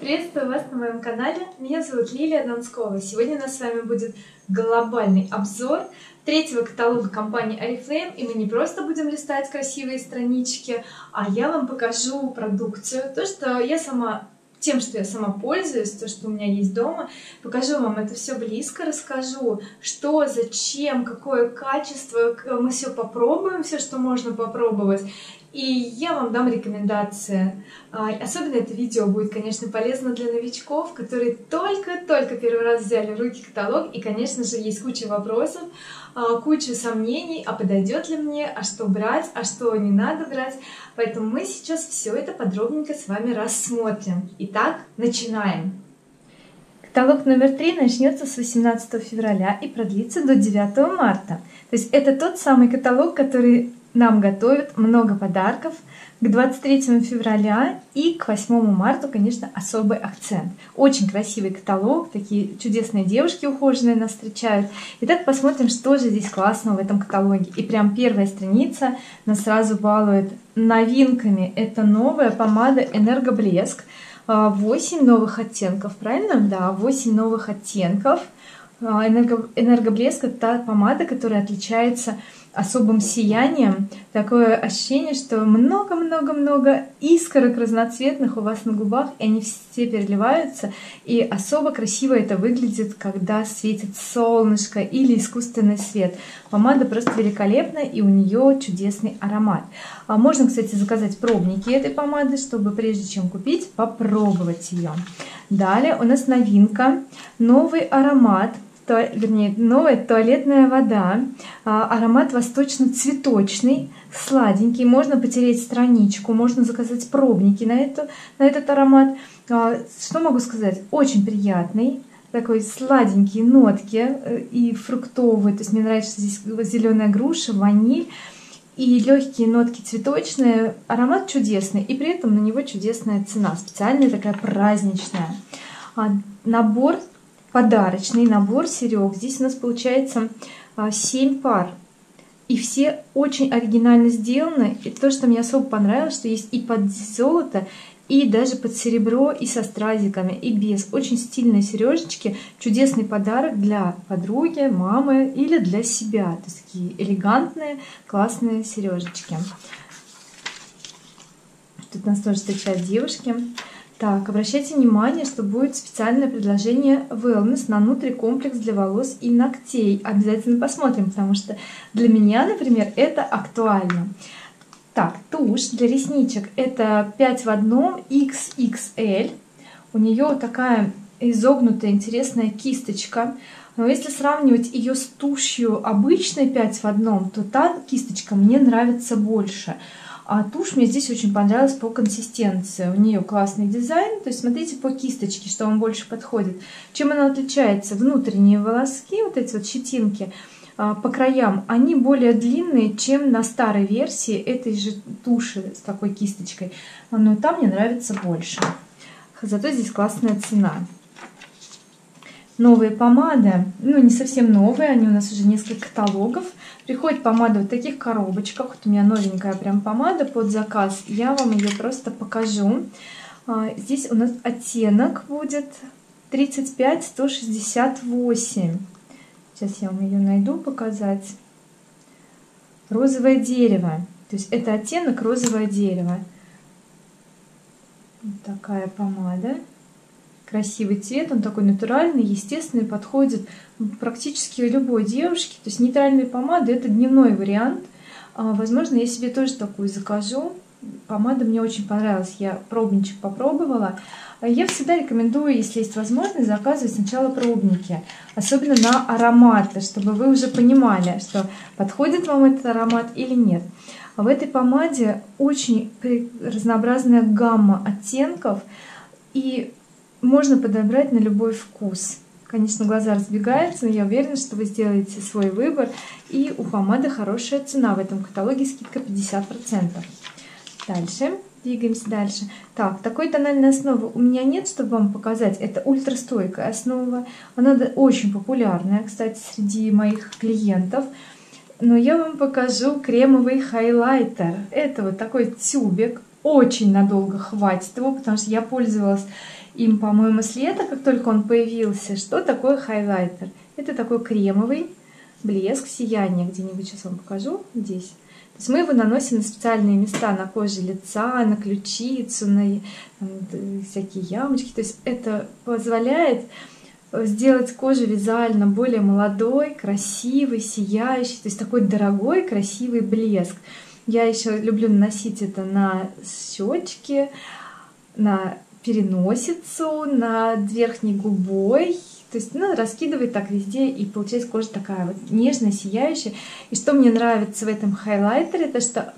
Приветствую вас на моем канале. Меня зовут Лилия Донскова. Сегодня у нас с вами будет глобальный обзор третьего каталога компании Oriflame. И мы не просто будем листать красивые странички, а я вам покажу продукцию, то, что я сама тем, что я сама пользуюсь, то, что у меня есть дома. Покажу вам это все близко, расскажу, что, зачем, какое качество. Мы все попробуем, все, что можно попробовать. И я вам дам рекомендации. А, особенно это видео будет, конечно, полезно для новичков, которые только-только первый раз взяли в руки каталог. И, конечно же, есть куча вопросов, а, куча сомнений, а подойдет ли мне, а что брать, а что не надо брать. Поэтому мы сейчас все это подробненько с вами рассмотрим. Итак, начинаем. Каталог номер три начнется с 18 февраля и продлится до 9 марта. То есть это тот самый каталог, который нам готовят много подарков к 23 февраля и к 8 марта, конечно, особый акцент. Очень красивый каталог, такие чудесные девушки ухоженные нас встречают. Итак, посмотрим, что же здесь классного в этом каталоге. И прям первая страница нас сразу балует новинками. Это новая помада Энергоблеск. 8 новых оттенков, правильно? Да, 8 новых оттенков. Энерго, энергоблеск это та помада, которая отличается особым сиянием. Такое ощущение, что много-много-много искорок разноцветных у вас на губах, и они все переливаются. И особо красиво это выглядит, когда светит солнышко или искусственный свет. Помада просто великолепная, и у нее чудесный аромат. А можно, кстати, заказать пробники этой помады, чтобы прежде чем купить, попробовать ее. Далее у нас новинка, новый аромат то, вернее, новая туалетная вода, а, аромат восточно-цветочный, сладенький, можно потереть страничку, можно заказать пробники на, эту, на этот аромат. А, что могу сказать? Очень приятный, такой сладенькие нотки э, и фруктовые, то есть мне нравится здесь зеленая груша, ваниль и легкие нотки цветочные, аромат чудесный, и при этом на него чудесная цена, специальная такая праздничная. А, набор подарочный набор серег. Здесь у нас получается 7 а, пар. И все очень оригинально сделаны. И то, что мне особо понравилось, что есть и под золото, и даже под серебро, и со стразиками, и без. Очень стильные сережечки. Чудесный подарок для подруги, мамы или для себя. То есть такие элегантные, классные сережечки. Тут нас тоже встречают девушки. Так, обращайте внимание, что будет специальное предложение Wellness на комплекс для волос и ногтей. Обязательно посмотрим, потому что для меня, например, это актуально. Так, тушь для ресничек. Это 5 в одном XXL. У нее такая изогнутая интересная кисточка. Но если сравнивать ее с тушью обычной 5 в одном, то та кисточка мне нравится больше. А тушь мне здесь очень понравилась по консистенции. У нее классный дизайн. То есть смотрите по кисточке, что вам больше подходит. Чем она отличается? Внутренние волоски, вот эти вот щетинки а, по краям, они более длинные, чем на старой версии этой же туши с такой кисточкой. Но там мне нравится больше. Зато здесь классная цена новые помады, ну не совсем новые, они у нас уже несколько каталогов. Приходит помада в таких коробочках, вот у меня новенькая прям помада под заказ, я вам ее просто покажу. А, здесь у нас оттенок будет 35-168. Сейчас я вам ее найду показать. Розовое дерево. То есть это оттенок розовое дерево. Вот такая помада красивый цвет, он такой натуральный, естественный, подходит практически любой девушке. То есть нейтральные помады это дневной вариант. А, возможно, я себе тоже такую закажу. Помада мне очень понравилась, я пробничек попробовала. Я всегда рекомендую, если есть возможность, заказывать сначала пробники, особенно на ароматы, чтобы вы уже понимали, что подходит вам этот аромат или нет. А в этой помаде очень разнообразная гамма оттенков, и можно подобрать на любой вкус. Конечно, глаза разбегаются, но я уверена, что вы сделаете свой выбор. И у помады хорошая цена. В этом каталоге скидка 50%. Дальше. Двигаемся дальше. Так, такой тональной основы у меня нет, чтобы вам показать. Это ультрастойкая основа. Она очень популярная, кстати, среди моих клиентов. Но я вам покажу кремовый хайлайтер. Это вот такой тюбик. Очень надолго хватит его, потому что я пользовалась им, по-моему, с лета, как только он появился, что такое хайлайтер. Это такой кремовый блеск, сияние где-нибудь, сейчас вам покажу, здесь. То есть мы его наносим на специальные места на коже лица, на ключицу, на там, всякие ямочки. То есть это позволяет сделать кожу визуально более молодой, красивой, сияющей, то есть такой дорогой, красивый блеск. Я еще люблю наносить это на щечки, на переносицу, над верхней губой, то есть ну, раскидывать так везде, и получается кожа такая вот нежная, сияющая. И что мне нравится в этом хайлайтере, это что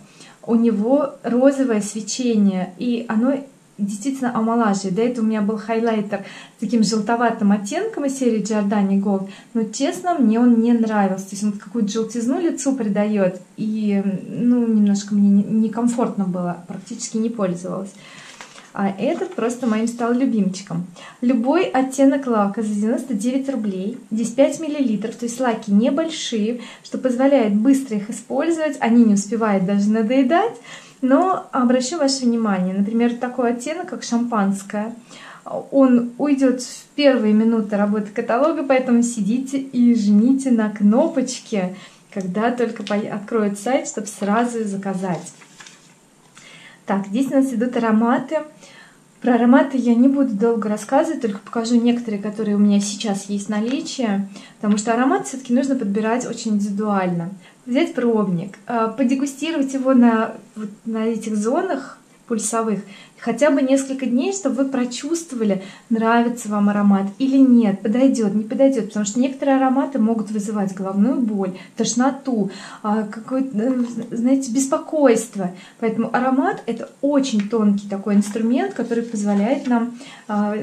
у него розовое свечение, и оно действительно омолаживает. До этого у меня был хайлайтер с таким желтоватым оттенком из серии Giordani Gold, но честно, мне он не нравился. То есть он какую-то желтизну лицу придает, и ну, немножко мне некомфортно было, практически не пользовалась. А этот просто моим стал любимчиком. Любой оттенок лака за 99 рублей. Здесь 5 миллилитров, то есть лаки небольшие, что позволяет быстро их использовать. Они не успевают даже надоедать. Но обращу ваше внимание, например, такой оттенок, как шампанское, он уйдет в первые минуты работы каталога, поэтому сидите и жмите на кнопочки, когда только откроют сайт, чтобы сразу заказать. Так, здесь у нас идут ароматы. Про ароматы я не буду долго рассказывать, только покажу некоторые, которые у меня сейчас есть в наличии, потому что аромат все-таки нужно подбирать очень индивидуально. Взять пробник, а, подегустировать его на, вот, на этих зонах пульсовых хотя бы несколько дней, чтобы вы прочувствовали, нравится вам аромат или нет, подойдет, не подойдет, потому что некоторые ароматы могут вызывать головную боль, тошноту, а, какое-то, э, знаете, беспокойство. Поэтому аромат это очень тонкий такой инструмент, который позволяет нам а,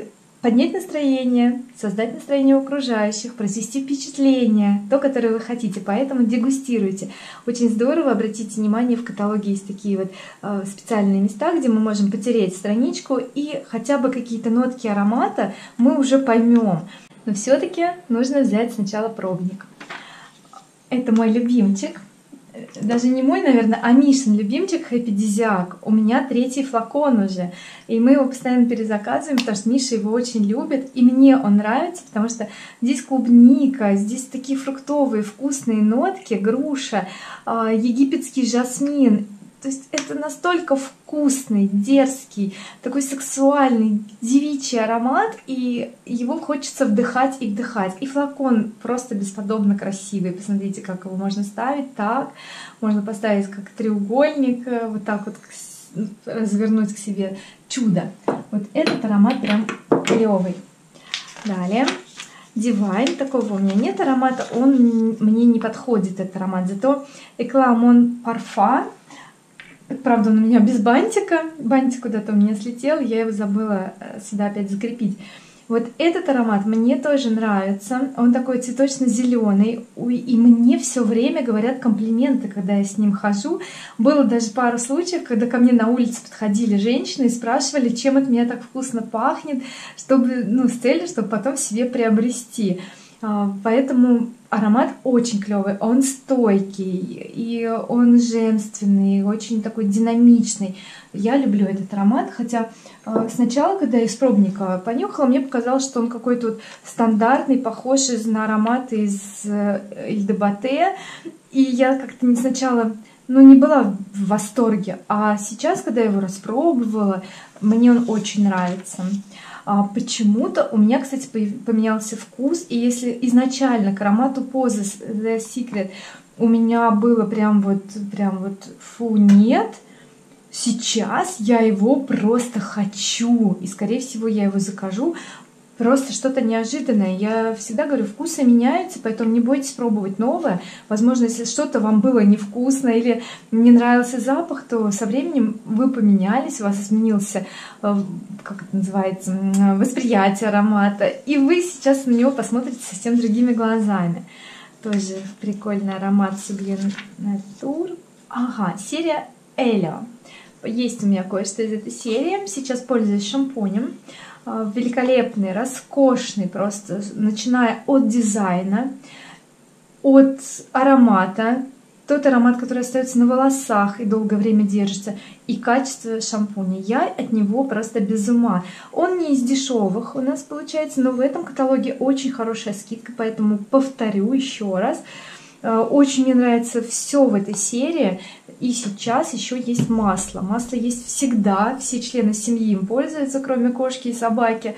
поднять настроение, создать настроение окружающих, произвести впечатление, то, которое вы хотите. Поэтому дегустируйте. Очень здорово, обратите внимание, в каталоге есть такие вот э, специальные места, где мы можем потереть страничку и хотя бы какие-то нотки аромата мы уже поймем. Но все-таки нужно взять сначала пробник. Это мой любимчик даже не мой, наверное, а Мишин любимчик Хэппи У меня третий флакон уже. И мы его постоянно перезаказываем, потому что Миша его очень любит. И мне он нравится, потому что здесь клубника, здесь такие фруктовые вкусные нотки, груша, а, египетский жасмин. То есть это настолько вкусный, дерзкий, такой сексуальный, девичий аромат, и его хочется вдыхать и вдыхать. И флакон просто бесподобно красивый. Посмотрите, как его можно ставить так. Можно поставить как треугольник, э, вот так вот развернуть к себе. Чудо. Вот этот аромат прям клевый. Далее. Divine, такого у меня нет аромата, он мне не подходит, этот аромат. Зато Экламон Парфа Правда, он у меня без бантика. Бантик куда-то у меня слетел, я его забыла э, сюда опять закрепить. Вот этот аромат мне тоже нравится. Он такой цветочно-зеленый. И мне все время говорят комплименты, когда я с ним хожу. Было даже пару случаев, когда ко мне на улице подходили женщины и спрашивали, чем от меня так вкусно пахнет, чтобы, ну, с целью, чтобы потом себе приобрести. А, поэтому аромат очень клевый, он стойкий, и он женственный, очень такой динамичный. Я люблю этот аромат, хотя а, сначала, когда я из пробника понюхала, мне показалось, что он какой-то вот стандартный, похожий на аромат из Ильдебате, и я как-то не сначала ну, не была в восторге. А сейчас, когда я его распробовала, мне он очень нравится. А почему-то у меня, кстати, поменялся вкус, и если изначально к аромату позы The Secret у меня было прям вот, прям вот фу, нет, сейчас я его просто хочу, и, скорее всего, я его закажу, просто что-то неожиданное. Я всегда говорю, вкусы меняются, поэтому не бойтесь пробовать новое. Возможно, если что-то вам было невкусно или не нравился запах, то со временем вы поменялись, у вас изменился, э, как это называется, восприятие аромата, и вы сейчас на него посмотрите совсем другими глазами. Тоже прикольный аромат Sublime Nature. Ага, серия Элио. Есть у меня кое-что из этой серии. Сейчас пользуюсь шампунем. А, великолепный, роскошный просто, начиная от дизайна, от аромата, тот аромат, который остается на волосах и долгое время держится, и качество шампуня. Я от него просто без ума. Он не из дешевых у нас получается, но в этом каталоге очень хорошая скидка, поэтому повторю еще раз. Э, очень мне нравится все в этой серии. И сейчас еще есть масло. Масло есть всегда. Все члены семьи им пользуются, кроме кошки и собаки.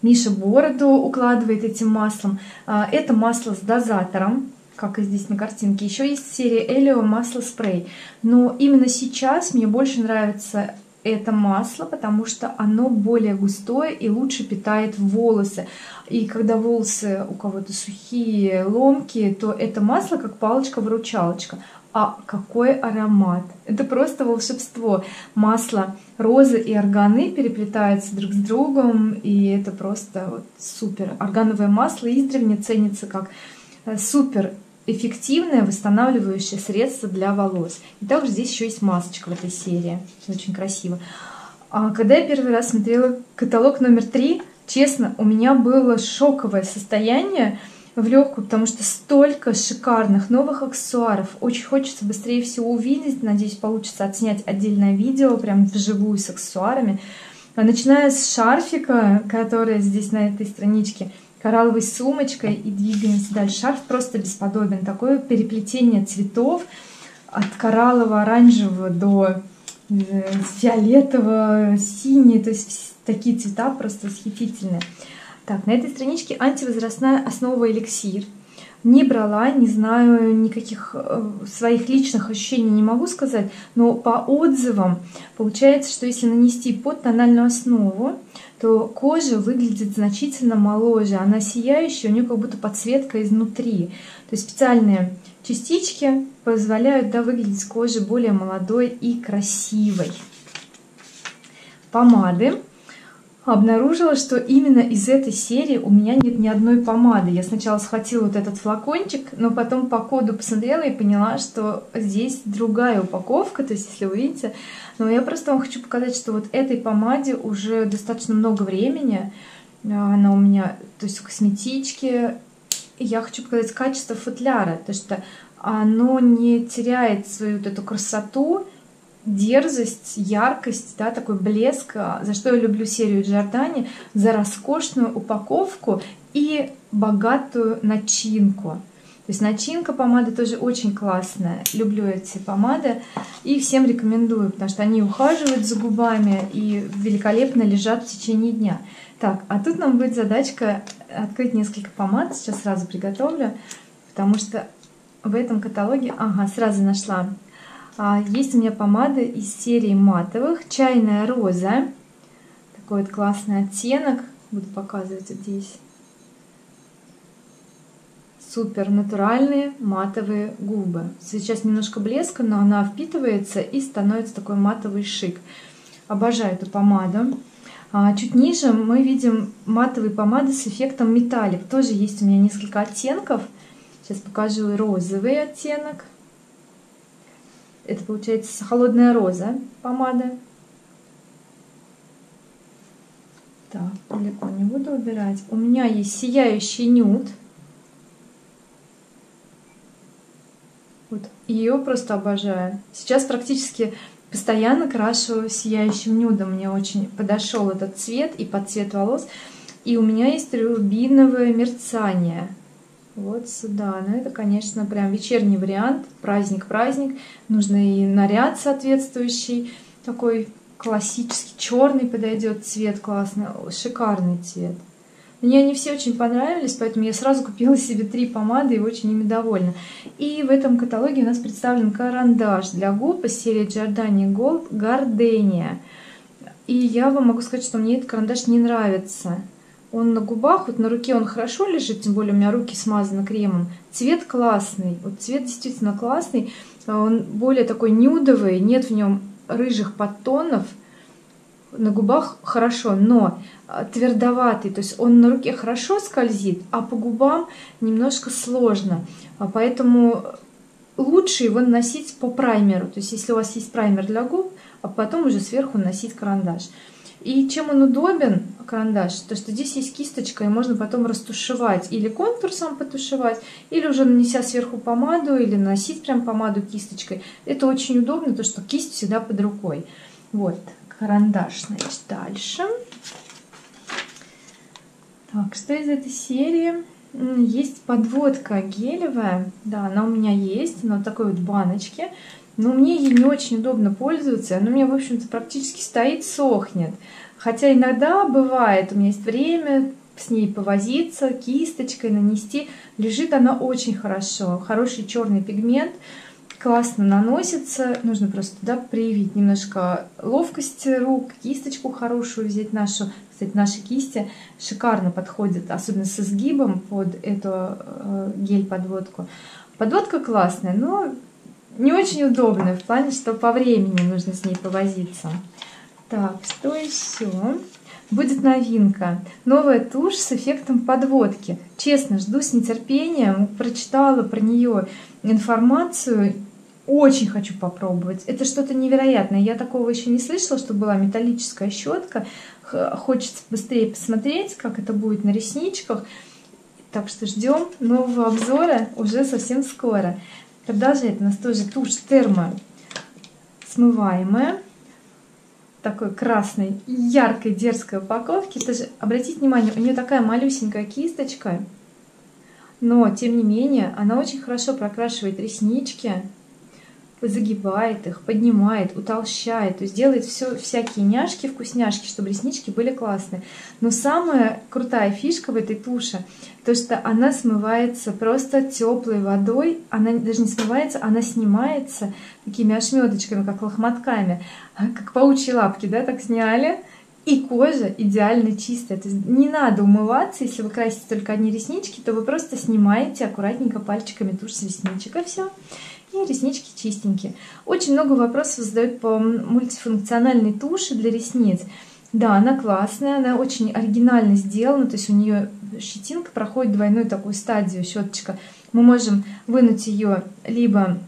Миша бороду укладывает этим маслом. Э, это масло с дозатором как и здесь на картинке. Еще есть серия Элио масло спрей. Но именно сейчас мне больше нравится это масло, потому что оно более густое и лучше питает волосы. И когда волосы у кого-то сухие, ломкие, то это масло как палочка-выручалочка. А какой аромат! Это просто волшебство. Масло розы и органы переплетаются друг с другом, и это просто вот супер. Органовое масло издревле ценится как э, супер эффективное восстанавливающее средство для волос. И также здесь еще есть масочка в этой серии. Очень красиво. А когда я первый раз смотрела каталог номер три, честно, у меня было шоковое состояние в легкую, потому что столько шикарных новых аксессуаров. Очень хочется быстрее всего увидеть. Надеюсь, получится отснять отдельное видео, прям вживую с аксессуарами. А начиная с шарфика, который здесь на этой страничке – коралловой сумочкой и двигаемся дальше. Шарф просто бесподобен. Такое переплетение цветов от кораллово-оранжевого до э, фиолетового, синего. То есть такие цвета просто восхитительные. Так, на этой страничке антивозрастная основа эликсир не брала, не знаю, никаких э, своих личных ощущений не могу сказать, но по отзывам получается, что если нанести под тональную основу, то кожа выглядит значительно моложе, она сияющая, у нее как будто подсветка изнутри. То есть специальные частички позволяют да, выглядеть коже более молодой и красивой. Помады обнаружила, что именно из этой серии у меня нет ни одной помады. Я сначала схватила вот этот флакончик, но потом по коду посмотрела и поняла, что здесь другая упаковка, то есть если вы видите. Но я просто вам хочу показать, что вот этой помаде уже достаточно много времени. Она у меня, то есть в косметичке. Я хочу показать качество футляра, то что оно не теряет свою вот эту красоту, дерзость, яркость, да, такой блеск, а, за что я люблю серию Джордани, за роскошную упаковку и богатую начинку. То есть начинка помады тоже очень классная. Люблю эти помады и всем рекомендую, потому что они ухаживают за губами и великолепно лежат в течение дня. Так, а тут нам будет задачка открыть несколько помад. Сейчас сразу приготовлю, потому что в этом каталоге... Ага, сразу нашла есть у меня помада из серии матовых. Чайная роза. Такой вот классный оттенок. Буду показывать здесь. Супер натуральные матовые губы. Сейчас немножко блеска, но она впитывается и становится такой матовый шик. Обожаю эту помаду. А чуть ниже мы видим матовые помады с эффектом металлик. Тоже есть у меня несколько оттенков. Сейчас покажу розовый оттенок. Это получается холодная роза помада. Так, далеко не буду убирать. У меня есть сияющий нюд. Вот. Ее просто обожаю. Сейчас практически постоянно крашу сияющим нюдом. Мне очень подошел этот цвет и под цвет волос. И у меня есть рубиновое мерцание вот сюда. Но это, конечно, прям вечерний вариант, праздник-праздник. Нужно и наряд соответствующий, такой классический, черный подойдет цвет классный, шикарный цвет. Мне они все очень понравились, поэтому я сразу купила себе три помады и очень ими довольна. И в этом каталоге у нас представлен карандаш для губ из серии Giordani Gold Gardenia. И я вам могу сказать, что мне этот карандаш не нравится. Он на губах, вот на руке он хорошо лежит, тем более у меня руки смазаны кремом. Цвет классный, вот цвет действительно классный. Он более такой нюдовый, нет в нем рыжих подтонов. На губах хорошо, но а, твердоватый, то есть он на руке хорошо скользит, а по губам немножко сложно. А поэтому лучше его наносить по праймеру. То есть если у вас есть праймер для губ, а потом уже сверху наносить карандаш. И чем он удобен, карандаш, то что здесь есть кисточка, и можно потом растушевать, или контур сам потушевать, или уже нанеся сверху помаду, или наносить прям помаду кисточкой. Это очень удобно, то что кисть всегда под рукой. Вот, карандаш, значит, дальше. Так, что из этой серии? Есть подводка гелевая, да, она у меня есть, она такой вот баночке, но мне ей не очень удобно пользоваться, она у меня, в общем-то, практически стоит, сохнет. Хотя иногда бывает, у меня есть время с ней повозиться, кисточкой нанести, лежит она очень хорошо, хороший черный пигмент, классно наносится, нужно просто туда проявить немножко ловкость рук, кисточку хорошую взять нашу, кстати, наши кисти шикарно подходят, особенно с изгибом под эту э, гель-подводку. Подводка классная, но не очень удобная, в плане, что по времени нужно с ней повозиться. Так, что еще? Будет новинка. Новая тушь с эффектом подводки. Честно, жду с нетерпением. Прочитала про нее информацию. Очень хочу попробовать. Это что-то невероятное. Я такого еще не слышала, что была металлическая щетка. Хочется быстрее посмотреть, как это будет на ресничках. Так что ждем нового обзора уже совсем скоро. Продолжает нас тоже тушь термо смываемая такой красной, яркой, дерзкой упаковки. Тоже обратите внимание, у нее такая малюсенькая кисточка, но тем не менее она очень хорошо прокрашивает реснички, загибает их, поднимает, утолщает, то есть делает все, всякие няшки, вкусняшки, чтобы реснички были классные. Но самая крутая фишка в этой туше, то что она смывается просто теплой водой, она даже не смывается, она снимается такими ошметочками, как лохматками, а, как паучьи лапки, да, так сняли, и кожа идеально чистая. То есть не надо умываться, если вы красите только одни реснички, то вы просто снимаете аккуратненько пальчиками тушь с ресничек, и все и реснички чистенькие. Очень много вопросов задают по мультифункциональной туши для ресниц. Да, она классная, она очень оригинально сделана, то есть у нее щетинка проходит двойную такую стадию, щеточка. Мы можем вынуть ее либо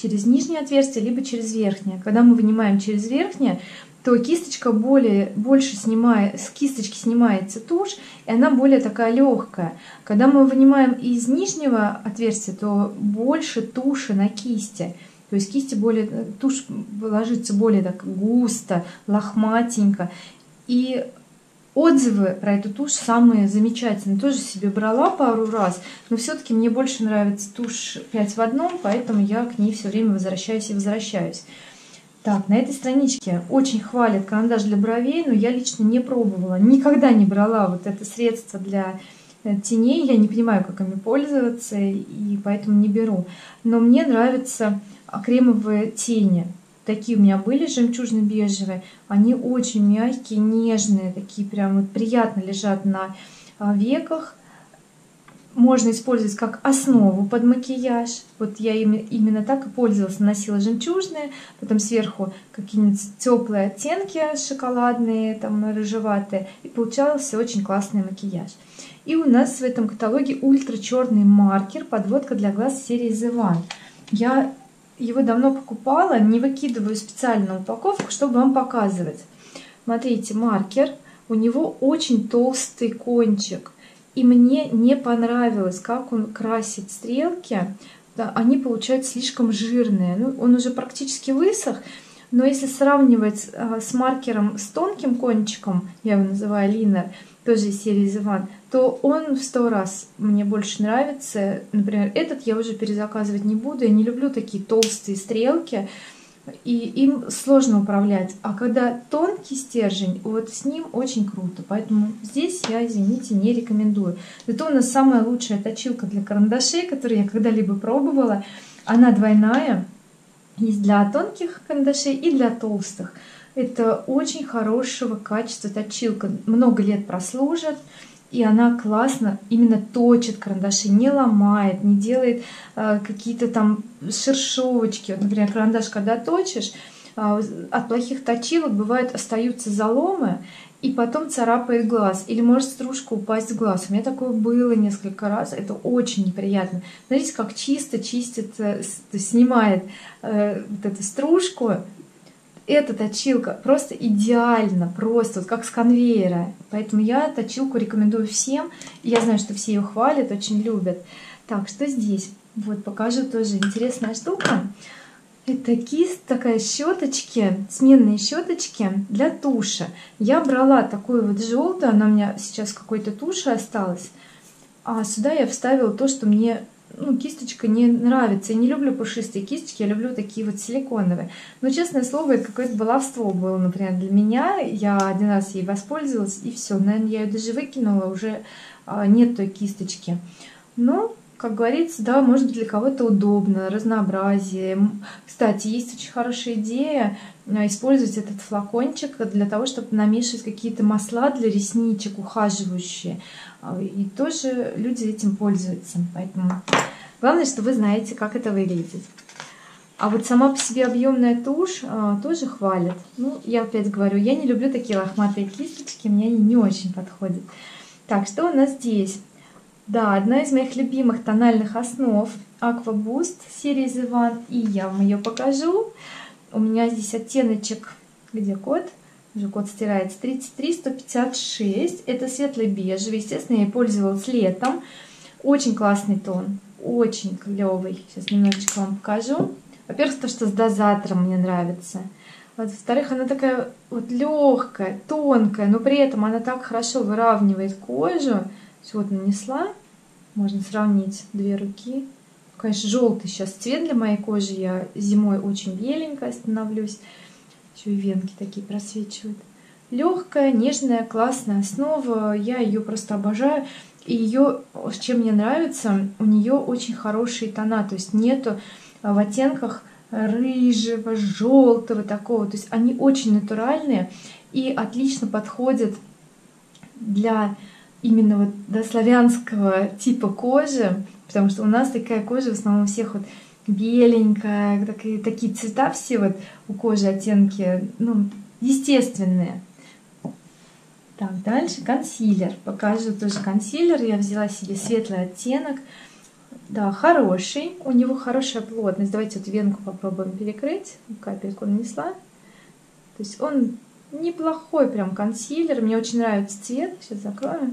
через нижнее отверстие, либо через верхнее. Когда мы вынимаем через верхнее, то кисточка более, больше снимает, с кисточки снимается тушь, и она более такая легкая. Когда мы вынимаем из нижнего отверстия, то больше туши на кисти. То есть кисти более, тушь ложится более так густо, лохматенько. И отзывы про эту тушь самые замечательные. Тоже себе брала пару раз, но все-таки мне больше нравится тушь 5 в одном, поэтому я к ней все время возвращаюсь и возвращаюсь. Так, на этой страничке очень хвалят карандаш для бровей, но я лично не пробовала. Никогда не брала вот это средство для э, теней. Я не понимаю, как ими пользоваться, и поэтому не беру. Но мне нравятся кремовые тени. Такие у меня были жемчужно-бежевые. Они очень мягкие, нежные, такие прям вот приятно лежат на а, веках можно использовать как основу под макияж. Вот я именно так и пользовалась. Наносила жемчужные, потом сверху какие-нибудь теплые оттенки шоколадные, там рыжеватые. И получался очень классный макияж. И у нас в этом каталоге ультра черный маркер, подводка для глаз серии The One. Я его давно покупала, не выкидываю специальную упаковку, чтобы вам показывать. Смотрите, маркер, у него очень толстый кончик. И мне не понравилось, как он красит стрелки. Они получаются слишком жирные. Ну, он уже практически высох, но если сравнивать а, с маркером с тонким кончиком, я его называю линер, тоже из серии One, то он в сто раз мне больше нравится. Например, этот я уже перезаказывать не буду. Я не люблю такие толстые стрелки и им сложно управлять. А когда тонкий стержень, вот с ним очень круто. Поэтому здесь я, извините, не рекомендую. Это у нас самая лучшая точилка для карандашей, которую я когда-либо пробовала. Она двойная, есть для тонких карандашей и для толстых. Это очень хорошего качества точилка. Много лет прослужит и она классно именно точит карандаши, не ломает, не делает э, какие-то там шершовочки. Вот, например, карандаш, когда точишь, э, от плохих точилок бывает остаются заломы, и потом царапает глаз, или может стружка упасть в глаз. У меня такое было несколько раз, это очень неприятно. Смотрите, как чисто чистит, снимает э, вот эту стружку, эта точилка просто идеально, просто вот как с конвейера. Поэтому я точилку рекомендую всем. Я знаю, что все ее хвалят, очень любят. Так, что здесь? Вот покажу тоже интересная штука. Это кисть, такая щеточки, сменные щеточки для туши. Я брала такую вот желтую, она у меня сейчас какой-то туши осталась. А сюда я вставила то, что мне ну, кисточка не нравится. Я не люблю пушистые кисточки, я люблю такие вот силиконовые. Но, честное слово, это какое-то баловство было, например, для меня. Я один раз ей воспользовалась, и все. Наверное, я ее даже выкинула, уже а, нет той кисточки. Но, как говорится, да, может быть для кого-то удобно, разнообразие. Кстати, есть очень хорошая идея а, использовать этот флакончик для того, чтобы намешивать какие-то масла для ресничек ухаживающие. А, и тоже люди этим пользуются. Поэтому главное, что вы знаете, как это выглядит. А вот сама по себе объемная тушь а, тоже хвалят. Ну, я опять говорю, я не люблю такие лохматые кисточки, мне они не очень подходят. Так, что у нас здесь? Да, одна из моих любимых тональных основ Aqua Boost серии The One. И я вам ее покажу. У меня здесь оттеночек, где код? Уже код стирается, 33 156. Это светлый бежевый. Естественно, я пользовалась летом. Очень классный тон. Очень клевый. Сейчас немножечко вам покажу. Во-первых, то, что с дозатором мне нравится. Во-вторых, она такая вот легкая, тонкая, но при этом она так хорошо выравнивает кожу. Вот нанесла. Можно сравнить две руки. Конечно, желтый сейчас цвет для моей кожи. Я зимой очень беленькая становлюсь. Еще и венки такие просвечивают. Легкая, нежная, классная основа. Я ее просто обожаю. И ее, чем мне нравится, у нее очень хорошие тона. То есть нету в оттенках рыжего, желтого такого. То есть они очень натуральные и отлично подходят для именно вот до славянского типа кожи, потому что у нас такая кожа в основном всех вот беленькая, такие, такие цвета все вот у кожи оттенки, ну, естественные. Так, дальше консилер. Покажу тоже консилер. Я взяла себе светлый оттенок. Да, хороший. У него хорошая плотность. Давайте вот венку попробуем перекрыть. Капельку нанесла. То есть он неплохой прям консилер. Мне очень нравится цвет. Сейчас закрою.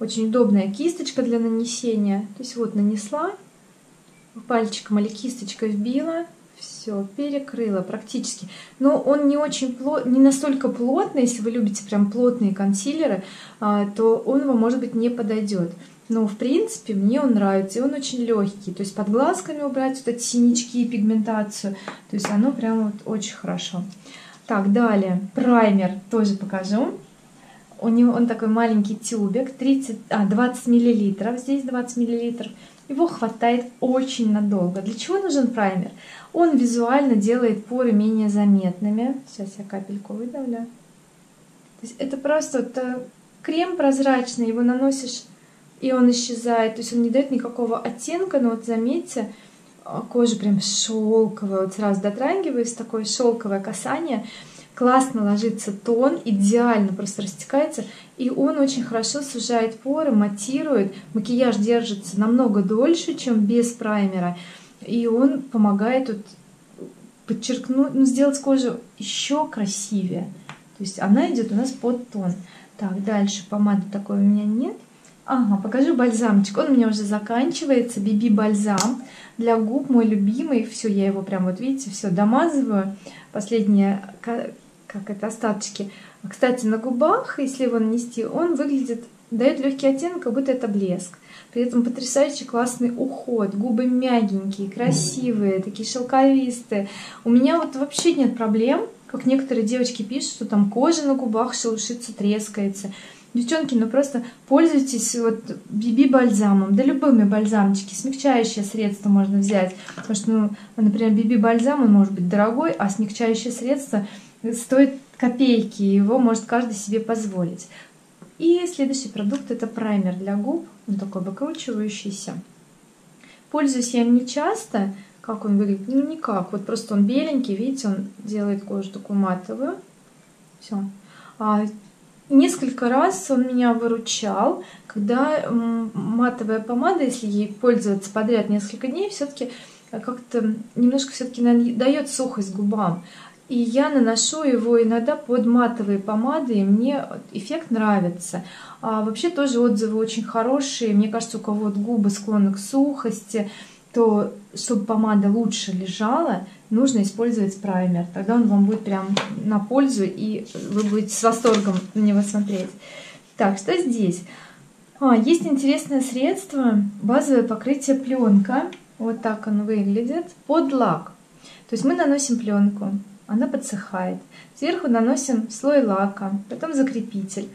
Очень удобная кисточка для нанесения. То есть вот нанесла пальчиком или кисточкой вбила, все, перекрыла практически. Но он не очень плот, не настолько плотный, если вы любите прям плотные консилеры, а, то он вам, может быть, не подойдет. Но, в принципе, мне он нравится, и он очень легкий. То есть под глазками убрать вот эти синячки и пигментацию. То есть оно прям вот очень хорошо. Так, далее. Праймер тоже покажу. У него он такой маленький тюбик, 30, а, 20 миллилитров. Здесь 20 миллилитров. Его хватает очень надолго. Для чего нужен праймер? Он визуально делает поры менее заметными. Сейчас я капельку выдавлю. То есть это просто вот, крем прозрачный, его наносишь, и он исчезает. То есть он не дает никакого оттенка, но вот заметьте, а, кожа прям шелковая. Вот сразу дотрагиваюсь, такое шелковое касание – классно ложится тон, идеально просто растекается, и он очень хорошо сужает поры, матирует, макияж держится намного дольше, чем без праймера, и он помогает вот подчеркнуть, ну, сделать кожу еще красивее. То есть она идет у нас под тон. Так, дальше помады такой у меня нет. Ага, покажу бальзамчик. Он у меня уже заканчивается. Биби бальзам для губ мой любимый. Все, я его прям вот видите, все домазываю. Последнее как это, остаточки. Кстати, на губах, если его нанести, он выглядит, дает легкий оттенок, как будто это блеск. При этом потрясающий классный уход. Губы мягенькие, красивые, такие шелковистые. У меня вот вообще нет проблем, как некоторые девочки пишут, что там кожа на губах шелушится, трескается. Девчонки, ну просто пользуйтесь вот BB бальзамом, да любыми бальзамчики, смягчающее средство можно взять, потому что, ну, например, BB бальзам, он может быть дорогой, а смягчающее средство стоит копейки, его может каждый себе позволить. И следующий продукт это праймер для губ, он такой выкручивающийся. Пользуюсь я им не часто, как он выглядит, ну никак, вот просто он беленький, видите, он делает кожу такую матовую. Все. А, несколько раз он меня выручал, когда матовая помада, если ей пользоваться подряд несколько дней, все-таки как-то немножко все-таки дает сухость губам. И я наношу его иногда под матовые помады, и мне эффект нравится. А вообще тоже отзывы очень хорошие. Мне кажется, у кого губы склонны к сухости, то чтобы помада лучше лежала, нужно использовать праймер. Тогда он вам будет прям на пользу, и вы будете с восторгом на него смотреть. Так, что здесь? А, есть интересное средство, базовое покрытие пленка. Вот так оно выглядит. Под лак. То есть мы наносим пленку, она подсыхает. Сверху наносим слой лака, потом закрепитель.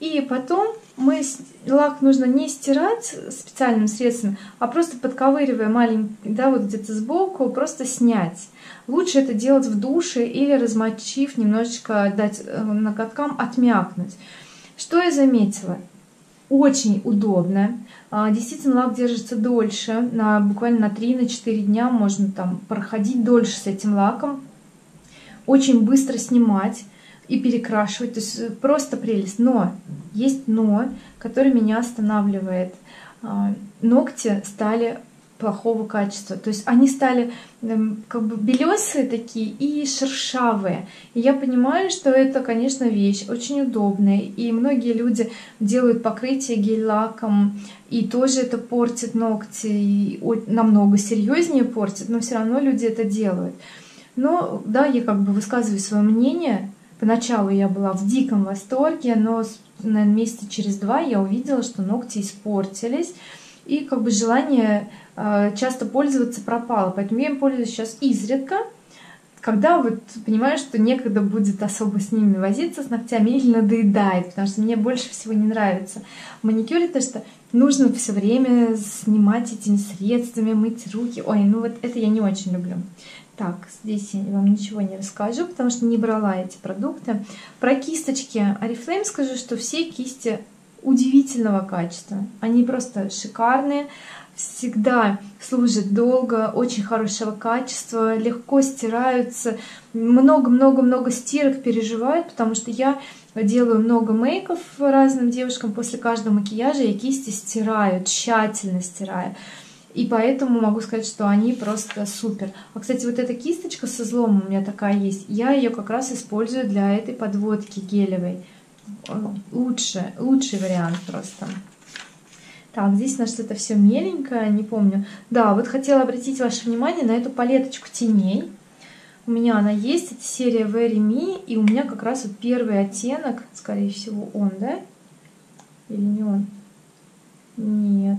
И потом мы лак нужно не стирать специальным средством, а просто подковыривая маленький, да, вот где-то сбоку, просто снять. Лучше это делать в душе или размочив, немножечко дать э, ноготкам отмякнуть. Что я заметила? Очень удобно. А, действительно, лак держится дольше, на, буквально на 3-4 дня можно там проходить дольше с этим лаком. Очень быстро снимать и перекрашивать. То есть э, просто прелесть. Но есть но, которое меня останавливает. А, ногти стали плохого качества. То есть они стали эм, как бы белесые такие и шершавые. И я понимаю, что это, конечно, вещь очень удобная. И многие люди делают покрытие гель-лаком, и тоже это портит ногти, и намного серьезнее портит, но все равно люди это делают. Но да, я как бы высказываю свое мнение. Поначалу я была в диком восторге, но на месяца через два я увидела, что ногти испортились и как бы желание э, часто пользоваться пропало. Поэтому я им пользуюсь сейчас изредка, когда вот понимаю, что некогда будет особо с ними возиться, с ногтями, или надоедает, потому что мне больше всего не нравится в маникюре то, что нужно все время снимать этими средствами, мыть руки. Ой, ну вот это я не очень люблю. Так, здесь я вам ничего не расскажу, потому что не брала эти продукты. Про кисточки Oriflame скажу, что все кисти удивительного качества. Они просто шикарные, всегда служат долго, очень хорошего качества, легко стираются, много-много-много стирок переживают, потому что я делаю много мейков разным девушкам после каждого макияжа, я кисти стираю, тщательно стираю. И поэтому могу сказать, что они просто супер. А, кстати, вот эта кисточка с изломом у меня такая есть. Я ее как раз использую для этой подводки гелевой лучше, лучший вариант просто. Так, здесь у нас что-то все меленькое, не помню. Да, вот хотела обратить ваше внимание на эту палеточку теней. У меня она есть, это серия Very Me, и у меня как раз вот первый оттенок, скорее всего, он, да? Или не он? Нет.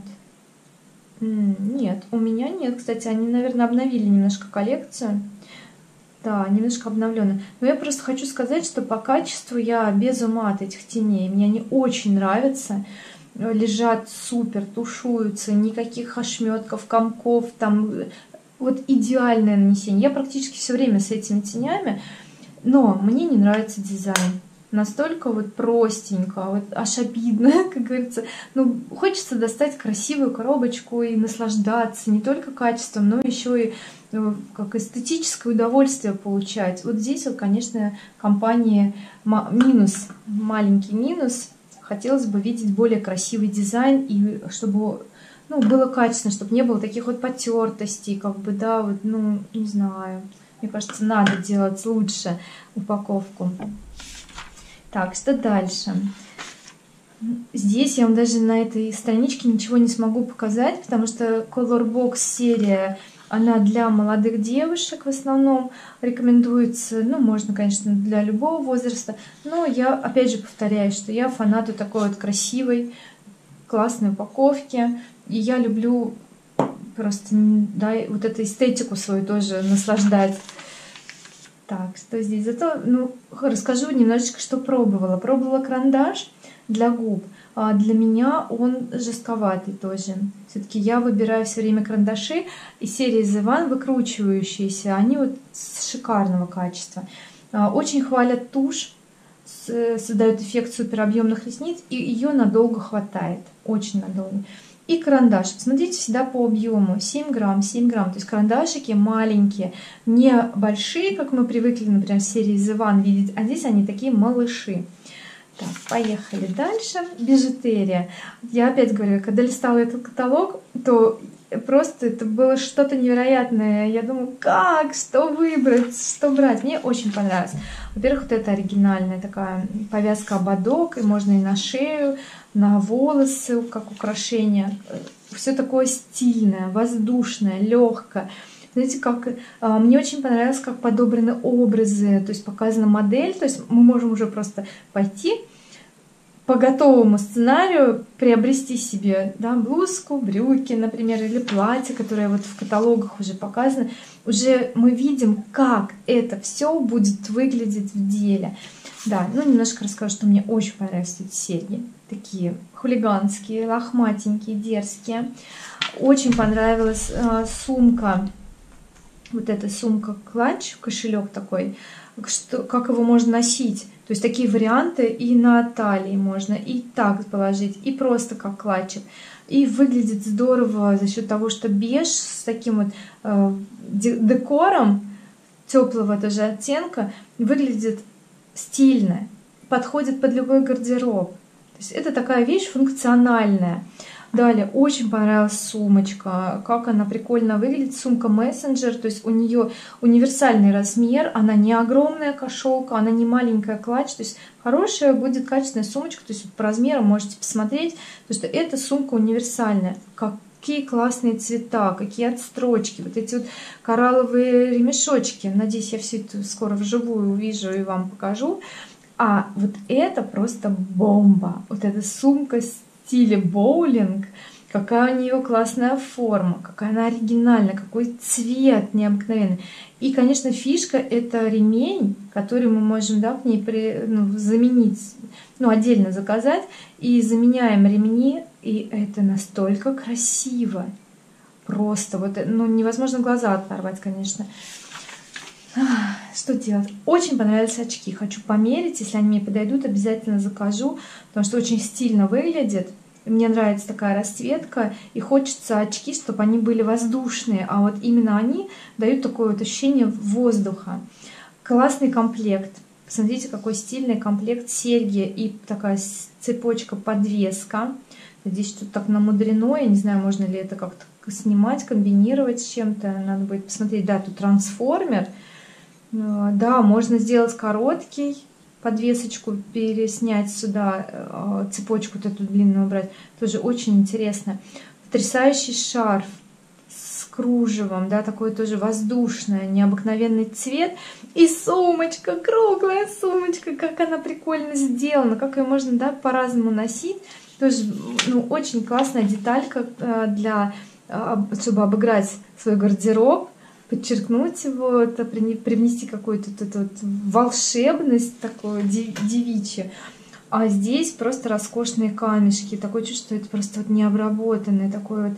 Нет, у меня нет. Кстати, они, наверное, обновили немножко коллекцию. Да, немножко обновленная. Но я просто хочу сказать, что по качеству я без ума от этих теней. Мне они очень нравятся. Лежат супер, тушуются, никаких ошметков, комков, там вот идеальное нанесение. Я практически все время с этими тенями, но мне не нравится дизайн настолько вот простенько, вот аж обидно, как говорится. Ну, хочется достать красивую коробочку и наслаждаться не только качеством, но еще и э, как эстетическое удовольствие получать. Вот здесь вот, конечно, компания минус, маленький минус. Хотелось бы видеть более красивый дизайн и чтобы ну, было качественно, чтобы не было таких вот потертостей, как бы, да, вот, ну, не знаю. Мне кажется, надо делать лучше упаковку. Так, что дальше? Здесь я вам даже на этой страничке ничего не смогу показать, потому что Colorbox серия, она для молодых девушек в основном рекомендуется, ну, можно, конечно, для любого возраста, но я, опять же, повторяю, что я фанат такой вот красивой, классной упаковки, и я люблю просто, да, вот эту эстетику свою тоже наслаждать. Так, что здесь? Зато, ну, расскажу немножечко, что пробовала. Пробовала карандаш для губ. А для меня он жестковатый тоже. Все-таки я выбираю все время карандаши из серии The One, выкручивающиеся. Они вот шикарного качества. А, очень хвалят тушь, создает эффект суперобъемных ресниц, и ее надолго хватает. Очень надолго. И карандаш. Смотрите всегда по объему. 7 грамм, 7 грамм. То есть карандашики маленькие, не большие, как мы привыкли, например, в серии The One видеть, а здесь они такие малыши. Так, поехали дальше. Бижутерия. Я опять говорю, когда листала этот каталог, то просто это было что-то невероятное. Я думаю, как, что выбрать, что брать. Мне очень понравилось. Во-первых, вот это оригинальная такая повязка ободок, и можно и на шею, на волосы, как украшение. Все такое стильное, воздушное, легкое. Знаете, как а, мне очень понравилось, как подобраны образы, то есть показана модель, то есть мы можем уже просто пойти по готовому сценарию приобрести себе да, блузку, брюки, например, или платье, которое вот в каталогах уже показано, уже мы видим, как это все будет выглядеть в деле. Да, ну немножко расскажу, что мне очень понравились эти серьги. Такие хулиганские, лохматенькие, дерзкие. Очень понравилась э, сумка, вот эта сумка-клатч, кошелек такой, что, как его можно носить. То есть такие варианты и на талии можно, и так положить, и просто как клатчик. И выглядит здорово за счет того, что беж с таким вот э, декором теплого тоже оттенка выглядит стильно, подходит под любой гардероб. То есть это такая вещь функциональная. Далее, очень понравилась сумочка, как она прикольно выглядит. Сумка мессенджер, то есть у нее универсальный размер, она не огромная кошелка, она не маленькая клатч, то есть хорошая будет качественная сумочка, то есть по размеру можете посмотреть, то что эта сумка универсальная. Какие классные цвета, какие отстрочки, вот эти вот коралловые ремешочки. Надеюсь, я все это скоро вживую увижу и вам покажу. А вот это просто бомба. Вот эта сумка с стиле боулинг, какая у нее классная форма, какая она оригинальная, какой цвет необыкновенный. И, конечно, фишка — это ремень, который мы можем да, к ней при, ну, заменить, ну, отдельно заказать, и заменяем ремни, и это настолько красиво. Просто вот, ну, невозможно глаза оторвать, конечно. Что делать? Очень понравились очки. Хочу померить. Если они мне подойдут, обязательно закажу, потому что очень стильно выглядит. Мне нравится такая расцветка, и хочется очки, чтобы они были воздушные, а вот именно они дают такое вот ощущение воздуха. Классный комплект. Посмотрите, какой стильный комплект серьги и такая цепочка-подвеска. Здесь что-то так намудрено, я не знаю, можно ли это как-то снимать, комбинировать с чем-то. Надо будет посмотреть, да, тут трансформер. Э, да, можно сделать короткий, подвесочку переснять сюда, э, цепочку вот эту длинную убрать. Тоже очень интересно. Потрясающий шарф кружевом, да, такой тоже воздушный, необыкновенный цвет. И сумочка, круглая сумочка, как она прикольно сделана, как ее можно, да, по-разному носить. Тоже, ну, очень классная деталька э, для, чтобы обыграть свой гардероб подчеркнуть его, это привнести какую-то вот, вот волшебность такую девичью. А здесь просто роскошные камешки. Такое чувство, что это просто вот необработанный такой вот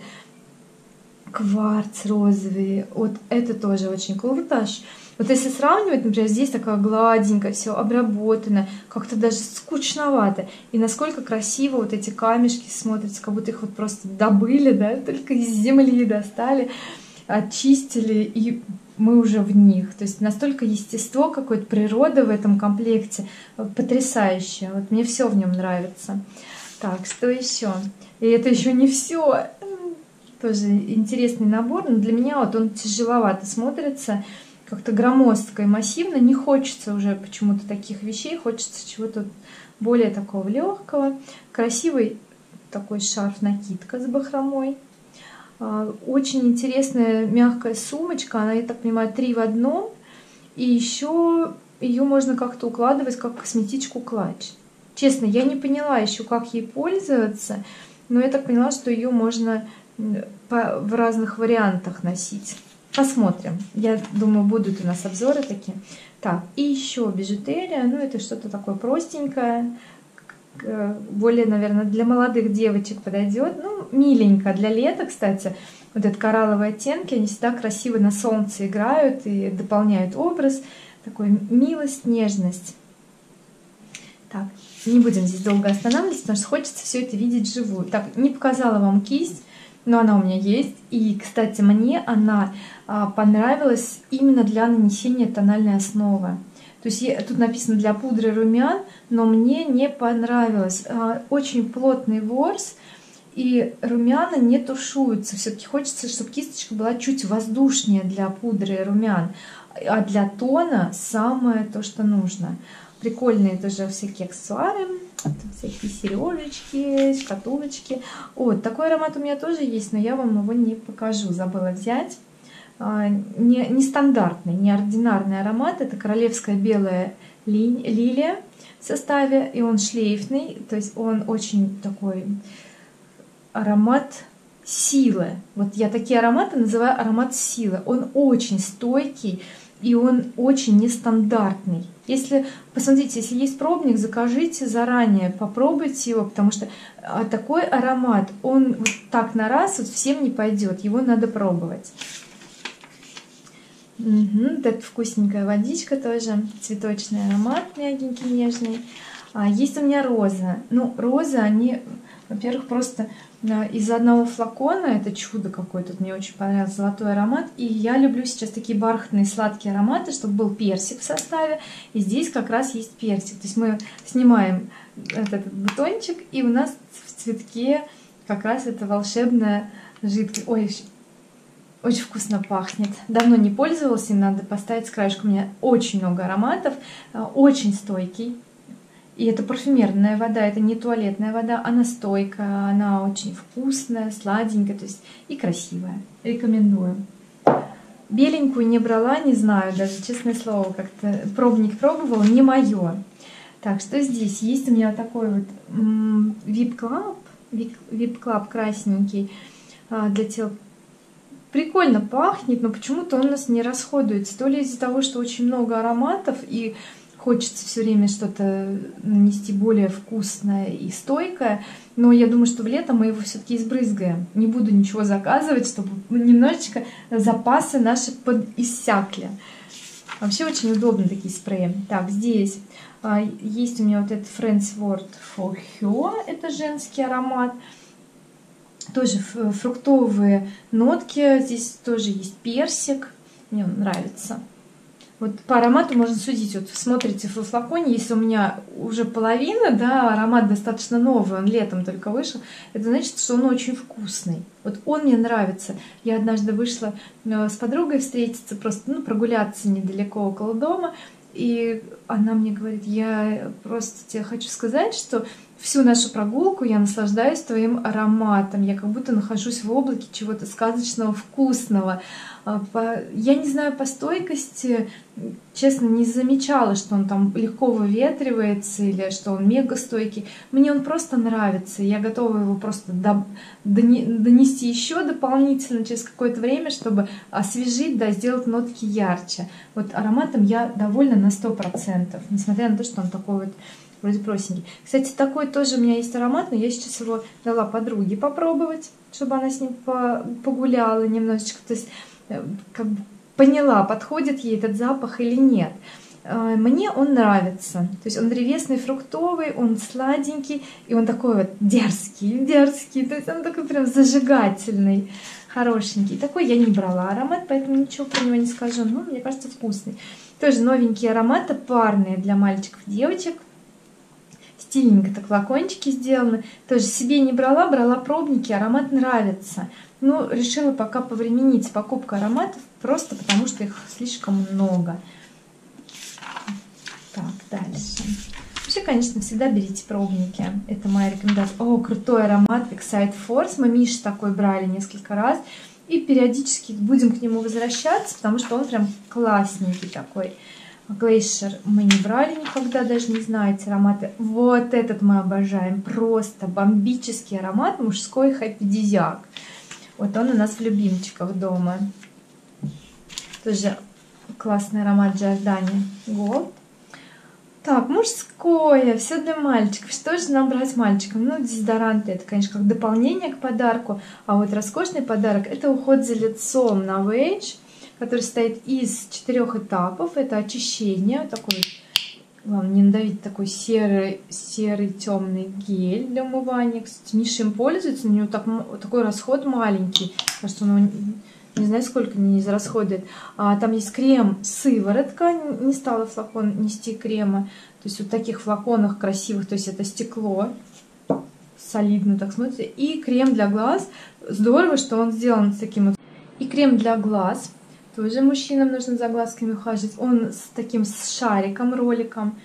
кварц розовый. Вот это тоже очень круто. Вот если сравнивать, например, здесь такая гладенькая, все обработано, как-то даже скучновато. И насколько красиво вот эти камешки смотрятся, как будто их вот просто добыли, да, только из земли достали очистили, и мы уже в них. То есть настолько естество, какое-то природа в этом комплекте потрясающее. Вот мне все в нем нравится. Так, что еще? И это еще не все. Тоже интересный набор, но для меня вот он тяжеловато смотрится, как-то громоздко и массивно. Не хочется уже почему-то таких вещей, хочется чего-то более такого легкого. Красивый такой шарф-накидка с бахромой. А, очень интересная мягкая сумочка, она, я так понимаю, три в одном. И еще ее можно как-то укладывать как косметичку клатч. Честно, я не поняла еще, как ей пользоваться, но я так поняла, что ее можно в разных вариантах носить. Посмотрим. Я думаю, будут у нас обзоры такие. Так, и еще бижутерия. Ну, это что-то такое простенькое. Более, наверное, для молодых девочек подойдет. Ну, миленько. Для лета, кстати, вот этот коралловые оттенки, они всегда красиво на солнце играют и дополняют образ. Такой милость, нежность. Так, не будем здесь долго останавливаться, потому что хочется все это видеть живую. Так, не показала вам кисть, но она у меня есть. И, кстати, мне она а, понравилась именно для нанесения тональной основы. То есть тут написано для пудры румян, но мне не понравилось. А, очень плотный ворс, и румяна не тушуются. Все-таки хочется, чтобы кисточка была чуть воздушнее для пудры румян, а для тона самое то, что нужно. Прикольные тоже всякие аксессуары, всякие сережечки, шкатулочки. Вот, такой аромат у меня тоже есть, но я вам его не покажу, забыла взять. А, не, не стандартный, неординарный аромат. Это королевская белая ли, лилия в составе, и он шлейфный, то есть он очень такой аромат силы. Вот я такие ароматы называю аромат силы. Он очень стойкий, и он очень нестандартный. Если, посмотрите, если есть пробник, закажите заранее, попробуйте его, потому что а, такой аромат, он вот так на раз вот всем не пойдет, его надо пробовать. Угу, вот вкусненькая водичка тоже, цветочный аромат мягенький, нежный. А, есть у меня роза. Ну, розы, они, во-первых, просто из одного флакона, это чудо какое-то, мне очень понравился золотой аромат. И я люблю сейчас такие бархатные сладкие ароматы, чтобы был персик в составе. И здесь как раз есть персик. То есть мы снимаем этот бутончик, и у нас в цветке как раз это волшебная жидкость. Ой, очень вкусно пахнет. Давно не пользовалась, им надо поставить с краешка. У меня очень много ароматов, э, очень стойкий. И это парфюмерная вода, это не туалетная вода, она стойкая, она очень вкусная, сладенькая, то есть и красивая. Рекомендую. Беленькую не брала, не знаю даже, честное слово, как-то пробник пробовала, не мое. Так, что здесь? Есть у меня такой вот VIP Club, VIP Club красненький а, для тел прикольно пахнет, но почему-то он у нас не расходуется. То ли из-за того, что очень много ароматов и хочется все время что-то нанести более вкусное и стойкое. Но я думаю, что в лето мы его все-таки избрызгаем. Не буду ничего заказывать, чтобы немножечко запасы наши подиссякли. Вообще очень удобно такие спреи. Так, здесь а, есть у меня вот этот Friends Word for Her. Это женский аромат тоже фруктовые нотки. Здесь тоже есть персик. Мне он нравится. Вот по аромату можно судить. Вот смотрите в флаконе, если у меня уже половина, да, аромат достаточно новый, он летом только вышел, это значит, что он очень вкусный. Вот он мне нравится. Я однажды вышла э, с подругой встретиться, просто ну, прогуляться недалеко около дома, и она мне говорит, я просто тебе хочу сказать, что всю нашу прогулку я наслаждаюсь твоим ароматом. Я как будто нахожусь в облаке чего-то сказочного, вкусного. А, я не знаю по стойкости, честно, не замечала, что он там легко выветривается или что он мега стойкий. Мне он просто нравится. Я готова его просто донести еще дополнительно через какое-то время, чтобы освежить, да, сделать нотки ярче. Вот ароматом я довольна на 100%, несмотря на то, что он такой вот вроде простенький. Кстати, такой тоже у меня есть аромат, но я сейчас его дала подруге попробовать, чтобы она с ним погуляла немножечко. То есть э, как бы поняла, подходит ей этот запах или нет. Э, мне он нравится. То есть он древесный, фруктовый, он сладенький, и он такой вот дерзкий, дерзкий. То есть он такой прям зажигательный, хорошенький. Такой я не брала аромат, поэтому ничего про него не скажу. Но мне кажется, вкусный. Тоже новенькие ароматы, парные для мальчиков и девочек стильненько так флакончики сделаны. Тоже себе не брала, брала пробники, аромат нравится. Но решила пока повременить с покупкой ароматов, просто потому что их слишком много. Так, дальше. Вообще, конечно, всегда берите пробники. Это моя рекомендация. О, крутой аромат Excite Force. Мы Миш такой брали несколько раз. И периодически будем к нему возвращаться, потому что он прям классненький такой. Глейшер мы не брали никогда, даже не знаете ароматы. Вот этот мы обожаем. Просто бомбический аромат, мужской хэппи-дизиак. Вот он у нас в любимчиках дома. Тоже классный аромат Giordani Gold. Так, мужское, все для мальчиков. Что же нам брать мальчикам? Ну, дезодоранты, это, конечно, как дополнение к подарку. А вот роскошный подарок, это уход за лицом на Wage который состоит из четырех этапов. Это очищение, такой, вам не надавить, такой серый, серый темный гель для умывания. Кстати, Миша им пользуется, у него так, такой расход маленький. Кажется, он не знаю, сколько не израсходует. А, там есть крем сыворотка, не стала флакон нести крема. То есть вот в таких флаконах красивых, то есть это стекло солидно так смотрится. И крем для глаз. Здорово, что он сделан с таким вот. И крем для глаз. Тоже мужчинам нужно за глазками ухаживать. Он с таким с шариком, роликом.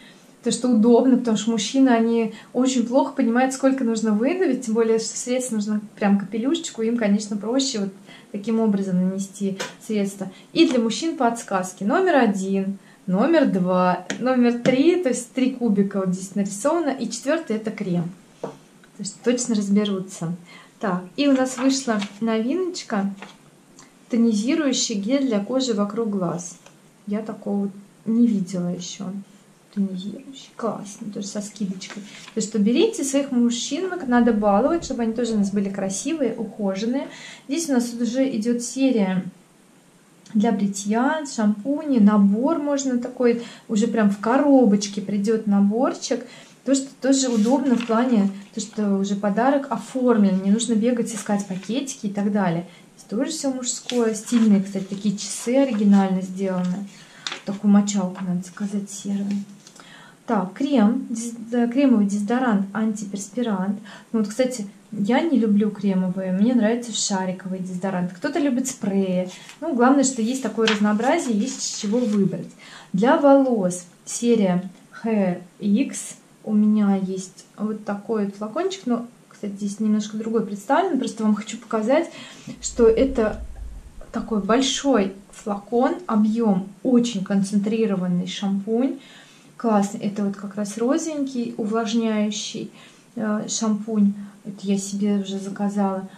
То, что удобно, потому что мужчины, они очень плохо понимают, сколько нужно выдавить, тем более, что средств нужно прям капелюшечку, им, конечно, проще вот таким образом нанести средства. И для мужчин подсказки. Номер один – номер два, номер три, то есть три кубика вот здесь нарисовано, и четвертый это крем. То есть точно разберутся. Так, и у нас вышла новиночка, тонизирующий гель для кожи вокруг глаз. Я такого не видела еще. Тонизирующий, классно, тоже со скидочкой. То есть, что берите своих мужчин, надо баловать, чтобы они тоже у нас были красивые, ухоженные. Здесь у нас уже идет серия для бритья, шампуни, набор можно такой, уже прям в коробочке придет наборчик. То, что тоже удобно в плане, то, что уже подарок оформлен, не нужно бегать искать пакетики и так далее. Тоже все мужское, стильные, кстати, такие часы оригинально сделаны. Такую мочалку надо заказать серую. Так, крем, кремовый дезодорант, антиперспирант. Ну вот, кстати, я не люблю кремовые, мне нравится шариковый дезодорант. Кто-то любит спреи. Ну, главное, что есть такое разнообразие, есть с чего выбрать. Для волос серия Hair X. У меня есть вот такой вот флакончик, но, кстати, здесь немножко другой представлен. Просто вам хочу показать, что это такой большой флакон, объем очень концентрированный шампунь. Классный. Это вот как раз розовенький, увлажняющий э, шампунь это я себе уже заказала.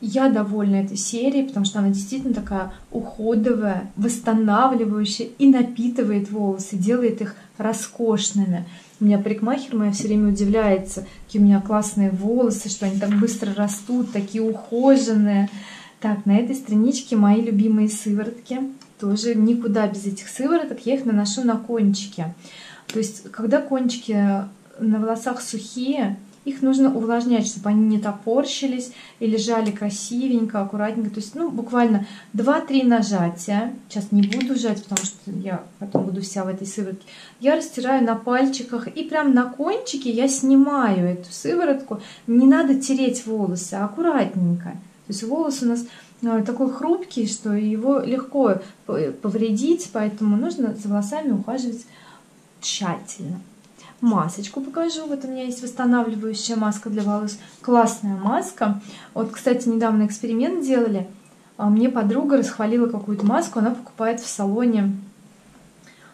Я довольна этой серией, потому что она действительно такая уходовая, восстанавливающая и напитывает волосы, делает их роскошными. У меня парикмахер моя все время удивляется, какие у меня классные волосы, что они так быстро растут, такие ухоженные. Так, на этой страничке мои любимые сыворотки. Тоже никуда без этих сывороток, я их наношу на кончики. То есть, когда кончики на волосах сухие, их нужно увлажнять, чтобы они не топорщились и лежали красивенько, аккуратненько. То есть, ну, буквально 2-3 нажатия. Сейчас не буду жать, потому что я потом буду вся в этой сыворотке. Я растираю на пальчиках и прям на кончике я снимаю эту сыворотку. Не надо тереть волосы, а аккуратненько. То есть волос у нас э, такой хрупкий, что его легко повредить, поэтому нужно за волосами ухаживать тщательно масочку покажу. Вот у меня есть восстанавливающая маска для волос. Классная маска. Вот, кстати, недавно эксперимент делали. А, мне подруга расхвалила какую-то маску. Она покупает в салоне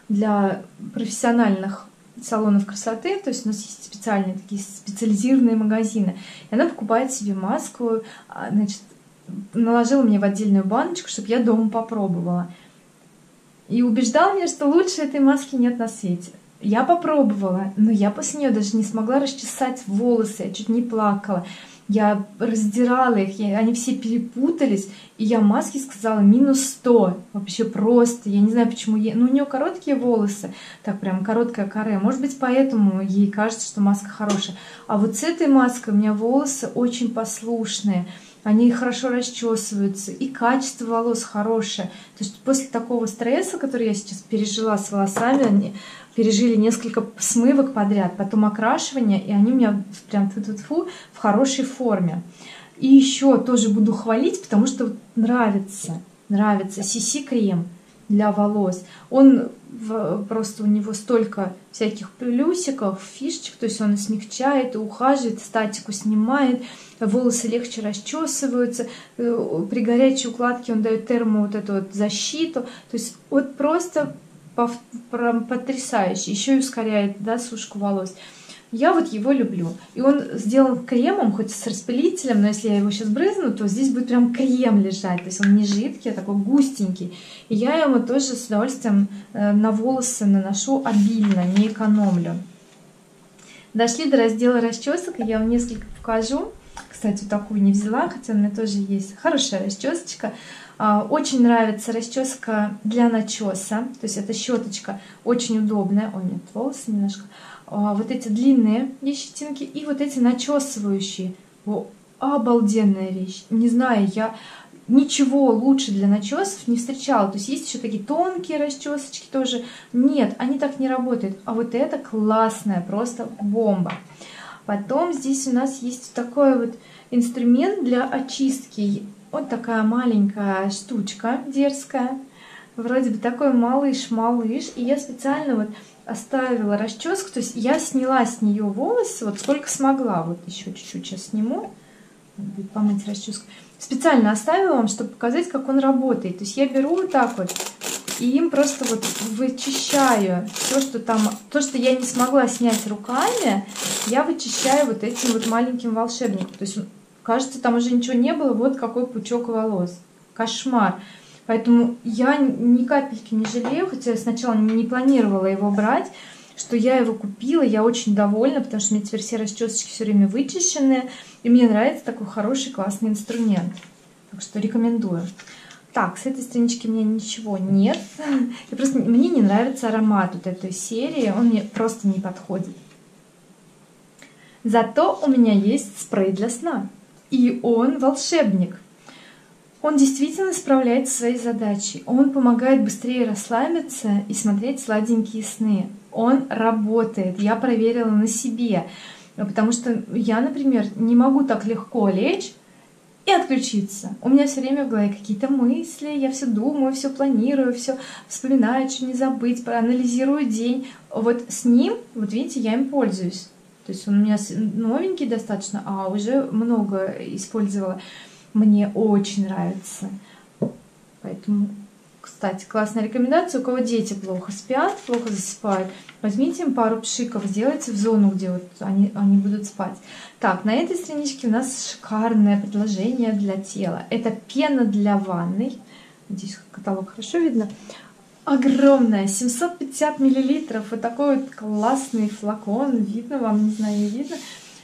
для профессиональных салонов красоты, то есть у нас есть специальные такие специализированные магазины, и она покупает себе маску, а, значит, наложила мне в отдельную баночку, чтобы я дома попробовала. И убеждала меня, что лучше этой маски нет на свете. Я попробовала, но я после нее даже не смогла расчесать волосы, я чуть не плакала. Я раздирала их, я, они все перепутались, и я маске сказала минус 100, вообще просто, я не знаю почему, ей, ну у нее короткие волосы, так прям короткая каре, может быть поэтому ей кажется, что маска хорошая. А вот с этой маской у меня волосы очень послушные, они хорошо расчесываются, и качество волос хорошее. То есть после такого стресса, который я сейчас пережила с волосами, они пережили несколько смывок подряд, потом окрашивание, и они у меня прям фу -фу -фу, в хорошей форме. И еще тоже буду хвалить, потому что нравится, нравится Сиси крем для волос. Он просто у него столько всяких плюсиков, фишечек, то есть он смягчает, ухаживает, статику снимает, волосы легче расчесываются, э, при горячей укладке он дает термо вот эту вот защиту, то есть вот просто потрясающий, еще и ускоряет да, сушку волос. Я вот его люблю. И он сделан кремом, хоть с распылителем, но если я его сейчас брызну, то здесь будет прям крем лежать. То есть он не жидкий, а такой густенький. И я ему тоже с удовольствием э, на волосы наношу обильно, не экономлю. Дошли до раздела расчесок, я вам несколько покажу. Кстати, вот такую не взяла, хотя у меня тоже есть хорошая расчесочка. А, очень нравится расческа для начеса, то есть эта щеточка очень удобная. Ой, нет, волосы немножко. А, вот эти длинные щетинки и вот эти начесывающие. О, обалденная вещь. Не знаю, я ничего лучше для начесов не встречала. То есть есть еще такие тонкие расчесочки тоже. Нет, они так не работают. А вот это классная, просто бомба. Потом здесь у нас есть такой вот инструмент для очистки. Вот такая маленькая штучка дерзкая. Вроде бы такой малыш-малыш. И я специально вот оставила расческу. То есть я сняла с нее волосы, вот сколько смогла. Вот еще чуть-чуть сейчас сниму. Будет помыть расческу. Специально оставила вам, чтобы показать, как он работает. То есть я беру вот так вот и им просто вот вычищаю все, что там, то, что я не смогла снять руками, я вычищаю вот этим вот маленьким волшебником. То есть кажется, там уже ничего не было, вот какой пучок волос. Кошмар. Поэтому я ни капельки не жалею, хотя сначала не планировала его брать, что я его купила, я очень довольна, потому что у меня теперь все расчесочки все время вычищенные, и мне нравится такой хороший, классный инструмент. Так что рекомендую. Так, с этой странички меня ничего нет. Я просто, мне не нравится аромат вот этой серии, он мне просто не подходит. Зато у меня есть спрей для сна. И он волшебник. Он действительно справляется со своей задачей. Он помогает быстрее расслабиться и смотреть сладенькие сны. Он работает. Я проверила на себе. Потому что я, например, не могу так легко лечь и отключиться. У меня все время в голове какие-то мысли, я все думаю, все планирую, все вспоминаю, что не забыть, проанализирую день. Вот с ним, вот видите, я им пользуюсь. То есть он у меня новенький достаточно, а уже много использовала мне очень нравится. Поэтому, кстати, классная рекомендация. У кого дети плохо спят, плохо засыпают, возьмите им пару пшиков, сделайте в зону, где вот они, они будут спать. Так, на этой страничке у нас шикарное предложение для тела. Это пена для ванной. Здесь каталог хорошо видно огромная, 750 миллилитров, вот такой вот классный флакон, видно вам, не знаю, не видно.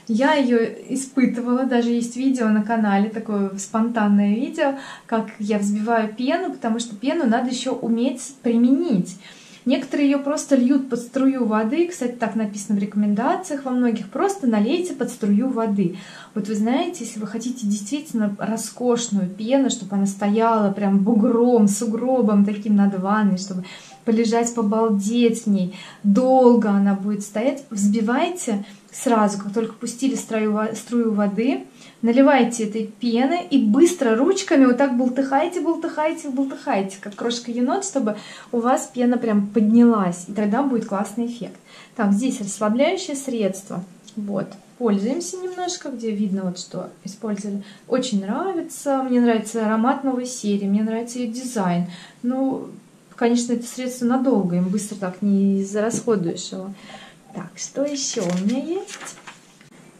Я ее испытывала, даже есть видео на канале, такое спонтанное видео, как я взбиваю пену, потому что пену надо еще уметь применить. Некоторые ее просто льют под струю воды, кстати, так написано в рекомендациях во многих, просто налейте под струю воды. Вот вы знаете, если вы хотите действительно роскошную пену, чтобы она стояла прям бугром, сугробом таким над ванной, чтобы полежать, побалдеть в ней, долго она будет стоять, взбивайте сразу, как только пустили струю, струю воды, наливайте этой пены и быстро ручками вот так болтыхайте, болтыхайте, болтыхайте, как крошка енот, чтобы у вас пена прям поднялась, и тогда будет классный эффект. Так, здесь расслабляющее средство. Вот, пользуемся немножко, где видно вот что использовали. Очень нравится, мне нравится аромат новой серии, мне нравится ее дизайн. Ну, конечно, это средство надолго, им быстро так не зарасходуешь его. Так, что еще у меня есть?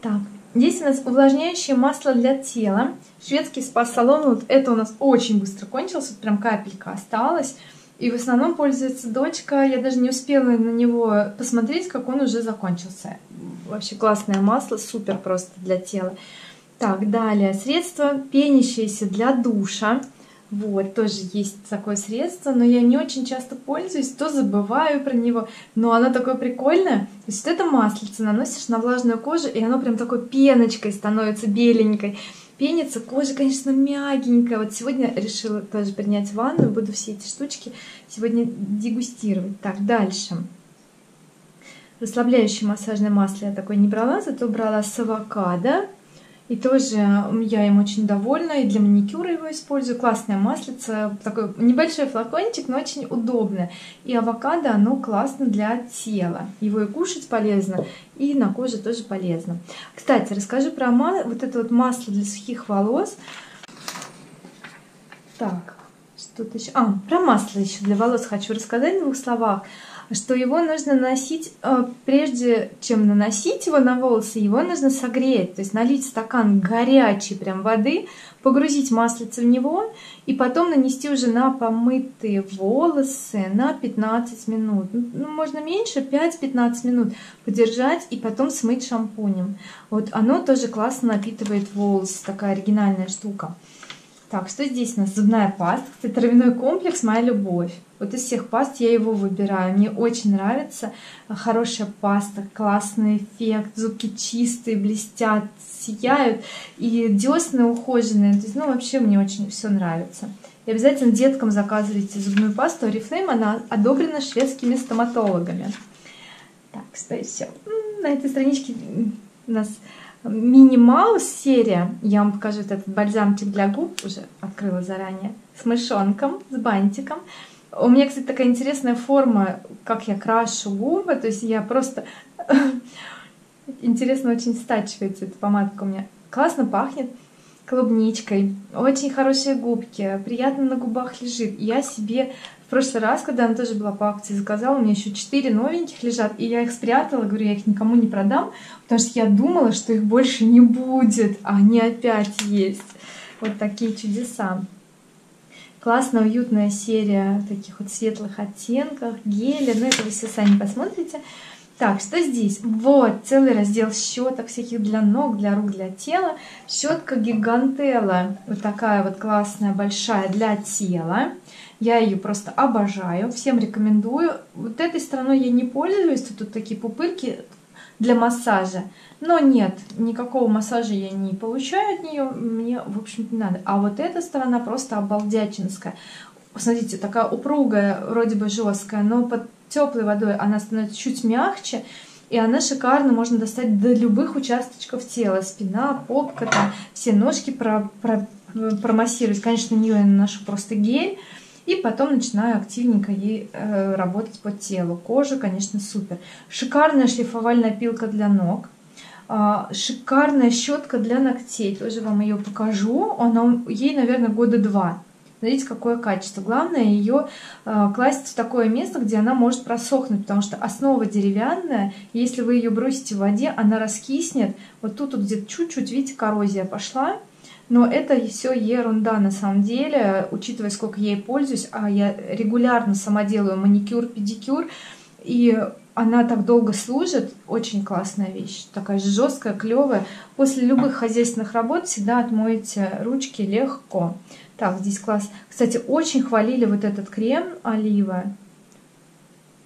Так, здесь у нас увлажняющее масло для тела. Шведский спа-салон, вот это у нас очень быстро кончилось, вот прям капелька осталась. И в основном пользуется дочка. Я даже не успела на него посмотреть, как он уже закончился. Вообще классное масло, супер просто для тела. Так, далее. Средство пенящееся для душа. Вот, тоже есть такое средство, но я не очень часто пользуюсь, то забываю про него, но оно такое прикольное. То есть вот это маслице наносишь на влажную кожу, и оно прям такой пеночкой становится, беленькой. Пенится, кожа, конечно, мягенькая. Вот сегодня решила тоже принять ванну, буду все эти штучки сегодня дегустировать. Так, дальше. Расслабляющее массажное масло я такое не брала, зато брала с авокадо. И тоже я им очень довольна, и для маникюра его использую. Классная маслица, такой небольшой флакончик, но очень удобно. И авокадо, оно классно для тела. Его и кушать полезно, и на коже тоже полезно. Кстати, расскажу про вот это вот масло для сухих волос. Так, что-то еще... А, про масло еще для волос хочу рассказать в двух словах что его нужно наносить, э, прежде чем наносить его на волосы, его нужно согреть, то есть налить стакан горячей прям воды, погрузить маслице в него и потом нанести уже на помытые волосы на 15 минут. Ну, можно меньше, 5-15 минут подержать и потом смыть шампунем. Вот оно тоже классно напитывает волосы, такая оригинальная штука. Так, что здесь у нас? Зубная паста. Это травяной комплекс «Моя любовь». Вот из всех паст я его выбираю. Мне очень нравится. Хорошая паста, классный эффект. Зубки чистые, блестят, сияют. И десны ухоженные. То есть, ну, вообще мне очень все нравится. И обязательно деткам заказывайте зубную пасту Oriflame. Она одобрена шведскими стоматологами. Так, что еще? На этой страничке у нас Мини Маус серия. Я вам покажу этот бальзамчик для губ, уже открыла заранее, с мышонком, с бантиком. У меня, кстати, такая интересная форма, как я крашу губы, то есть я просто... Интересно очень стачивается эта помадка у меня. Классно пахнет клубничкой, очень хорошие губки, приятно на губах лежит. Я себе прошлый раз, когда она тоже была по акции, заказала, у меня еще 4 новеньких лежат, и я их спрятала, говорю, я их никому не продам, потому что я думала, что их больше не будет, а они опять есть. Вот такие чудеса. Классная, уютная серия таких вот светлых оттенков, геля, ну это вы все сами посмотрите. Так, что здесь? Вот, целый раздел щеток всяких для ног, для рук, для тела. Щетка Гигантелла, вот такая вот классная, большая для тела. Я ее просто обожаю, всем рекомендую. Вот этой стороной я не пользуюсь, тут такие пупырки для массажа. Но нет, никакого массажа я не получаю от нее, мне, в общем не надо. А вот эта сторона просто обалдячинская. Смотрите, такая упругая, вроде бы жесткая, но под теплой водой она становится чуть мягче, и она шикарно можно достать до любых участочков тела. Спина, попка, там, все ножки про, про, промассировать. Конечно, на нее я наношу просто гель. И потом начинаю активненько ей э, работать по телу. Кожа, конечно, супер. Шикарная шлифовальная пилка для ног. Э, шикарная щетка для ногтей. Тоже вам ее покажу. Она, ей, наверное, года два. Смотрите, какое качество. Главное ее э, класть в такое место, где она может просохнуть, потому что основа деревянная. Если вы ее бросите в воде, она раскиснет. Вот тут вот где-то чуть-чуть, видите, коррозия пошла. Но это все ерунда на самом деле, учитывая, сколько я ей пользуюсь, а я регулярно сама делаю маникюр, педикюр, и она так долго служит, очень классная вещь, такая жесткая, клевая. После любых хозяйственных работ всегда отмоете ручки легко. Так, здесь класс. Кстати, очень хвалили вот этот крем олива.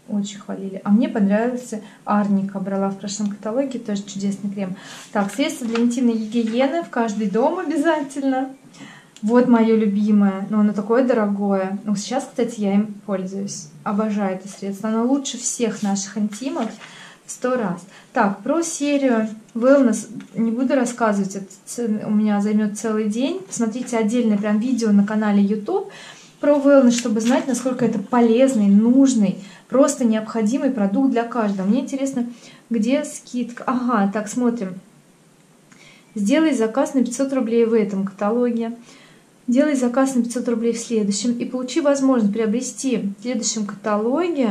Очень хвалили. А мне понравился Арника. Брала в прошлом каталоге. Тоже чудесный крем. Так, средства для интимной гигиены в каждый дом обязательно. Вот мое любимое. Но оно такое дорогое. Ну, сейчас, кстати, я им пользуюсь. Обожаю это средство. Оно лучше всех наших интимов сто раз. Так, про серию Wellness не буду рассказывать, это у меня займет целый день. Посмотрите отдельное прям видео на канале YouTube про wellness, чтобы знать, насколько это полезный, нужный, просто необходимый продукт для каждого. Мне интересно, где скидка. Ага, так, смотрим. Сделай заказ на 500 рублей в этом каталоге. Делай заказ на 500 рублей в следующем и получи возможность приобрести в следующем каталоге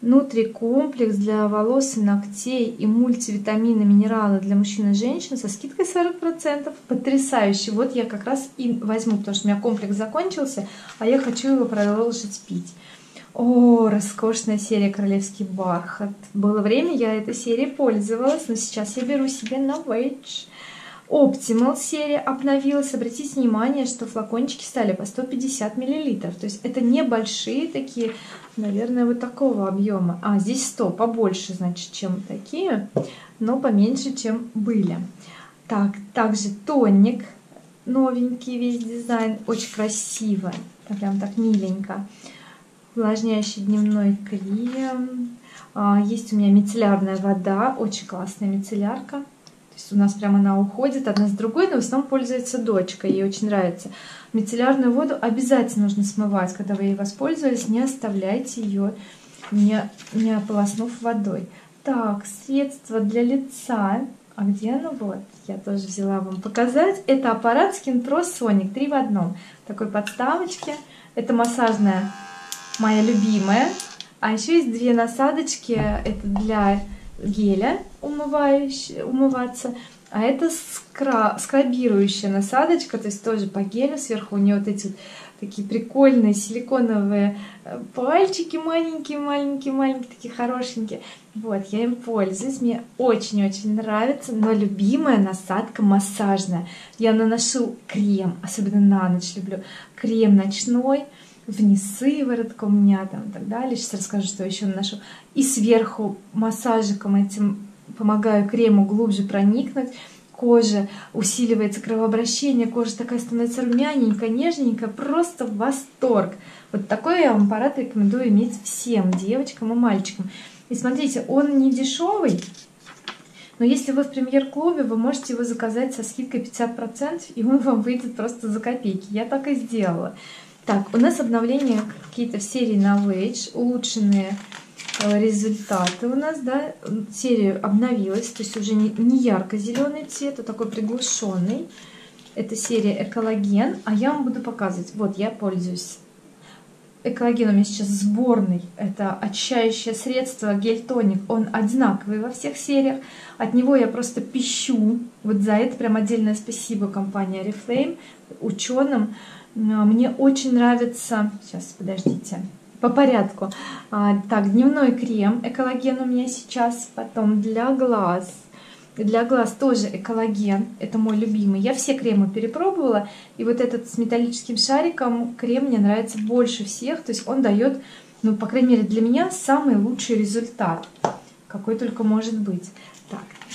Нутрикомплекс для волос и ногтей и мультивитамины, минералы для мужчин и женщин со скидкой 40%. Потрясающе. Вот я как раз и возьму, потому что у меня комплекс закончился, а я хочу его продолжить пить. О, роскошная серия «Королевский бархат». Было время, я этой серией пользовалась, но сейчас я беру себе на Вейдж. Optimal серия обновилась. Обратите внимание, что флакончики стали по 150 мл. То есть это небольшие такие, наверное, вот такого объема. А, здесь 100, побольше, значит, чем такие, но поменьше, чем были. Так, также тоник новенький весь дизайн, очень красиво, прям так миленько. Увлажняющий дневной крем. А, есть у меня мицеллярная вода, очень классная мицеллярка есть у нас прямо она уходит одна с другой, но в основном пользуется дочка, ей очень нравится. Мицеллярную воду обязательно нужно смывать, когда вы ей воспользовались, не оставляйте ее, не, не ополоснув водой. Так, средство для лица. А где оно? Вот, я тоже взяла вам показать. Это аппарат Skin Pro Sonic 3 в одном. Такой подставочки. Это массажная моя любимая. А еще есть две насадочки. Это для геля умывающий, умываться, а это скра, скрабирующая насадочка, то есть тоже по гелю, сверху у нее вот эти вот такие прикольные силиконовые э, пальчики маленькие-маленькие-маленькие, такие хорошенькие. Вот, я им пользуюсь, мне очень-очень нравится, но любимая насадка массажная. Я наношу крем, особенно на ночь люблю, крем ночной, вниз сыворотка у меня там и так далее. Сейчас расскажу, что еще наношу. И сверху массажиком этим помогаю крему глубже проникнуть. Кожа усиливается кровообращение, кожа такая становится румяненькая, нежненькая, просто восторг. Вот такой я вам аппарат рекомендую иметь всем девочкам и мальчикам. И смотрите, он не дешевый, Но если вы в премьер-клубе, вы можете его заказать со скидкой 50%, и он вам выйдет просто за копейки. Я так и сделала. Так, у нас обновления какие-то в серии Novage, улучшенные э, результаты у нас, да, серия обновилась, то есть уже не, ярко-зеленый цвет, а такой приглушенный. Это серия Экологен, а я вам буду показывать. Вот, я пользуюсь Экологен у меня сейчас сборный. Это очищающее средство, гель-тоник. Он одинаковый во всех сериях. От него я просто пищу. Вот за это прям отдельное спасибо компании Oriflame, ученым. А, мне очень нравится... Сейчас, подождите. По порядку. А, так, дневной крем экологен у меня сейчас. Потом для глаз. Для глаз тоже экологен. Это мой любимый. Я все кремы перепробовала. И вот этот с металлическим шариком крем мне нравится больше всех. То есть он дает, ну, по крайней мере, для меня самый лучший результат. Какой только может быть.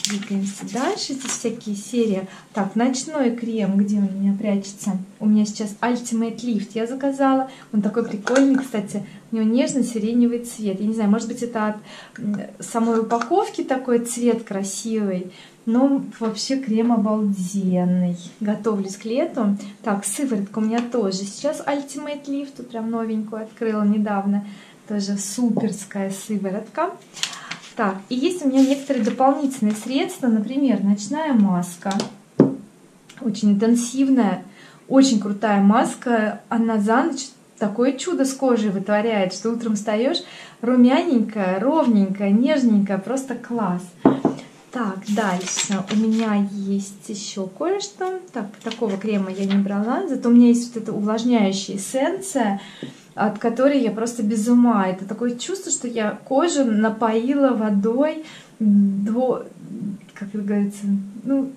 Двигаемся дальше. Здесь всякие серии. Так, ночной крем, где он у меня прячется? У меня сейчас Ultimate Lift я заказала. Он такой прикольный, кстати. У него нежно-сиреневый цвет. Я не знаю, может быть, это от самой упаковки такой цвет красивый. Но вообще крем обалденный. Готовлюсь к лету. Так, сыворотка у меня тоже. Сейчас Ultimate Lift. Прям новенькую открыла недавно. Тоже суперская сыворотка. Так, и есть у меня некоторые дополнительные средства, например, ночная маска, очень интенсивная, очень крутая маска, она за ночь такое чудо с кожей вытворяет, что утром встаешь румяненькая, ровненькая, нежненькая, просто класс. Так, дальше. У меня есть еще кое-что. Так, такого крема я не брала, зато у меня есть вот эта увлажняющая эссенция от которой я просто без ума. Это такое чувство, что я кожу напоила водой до, как говорится, ну,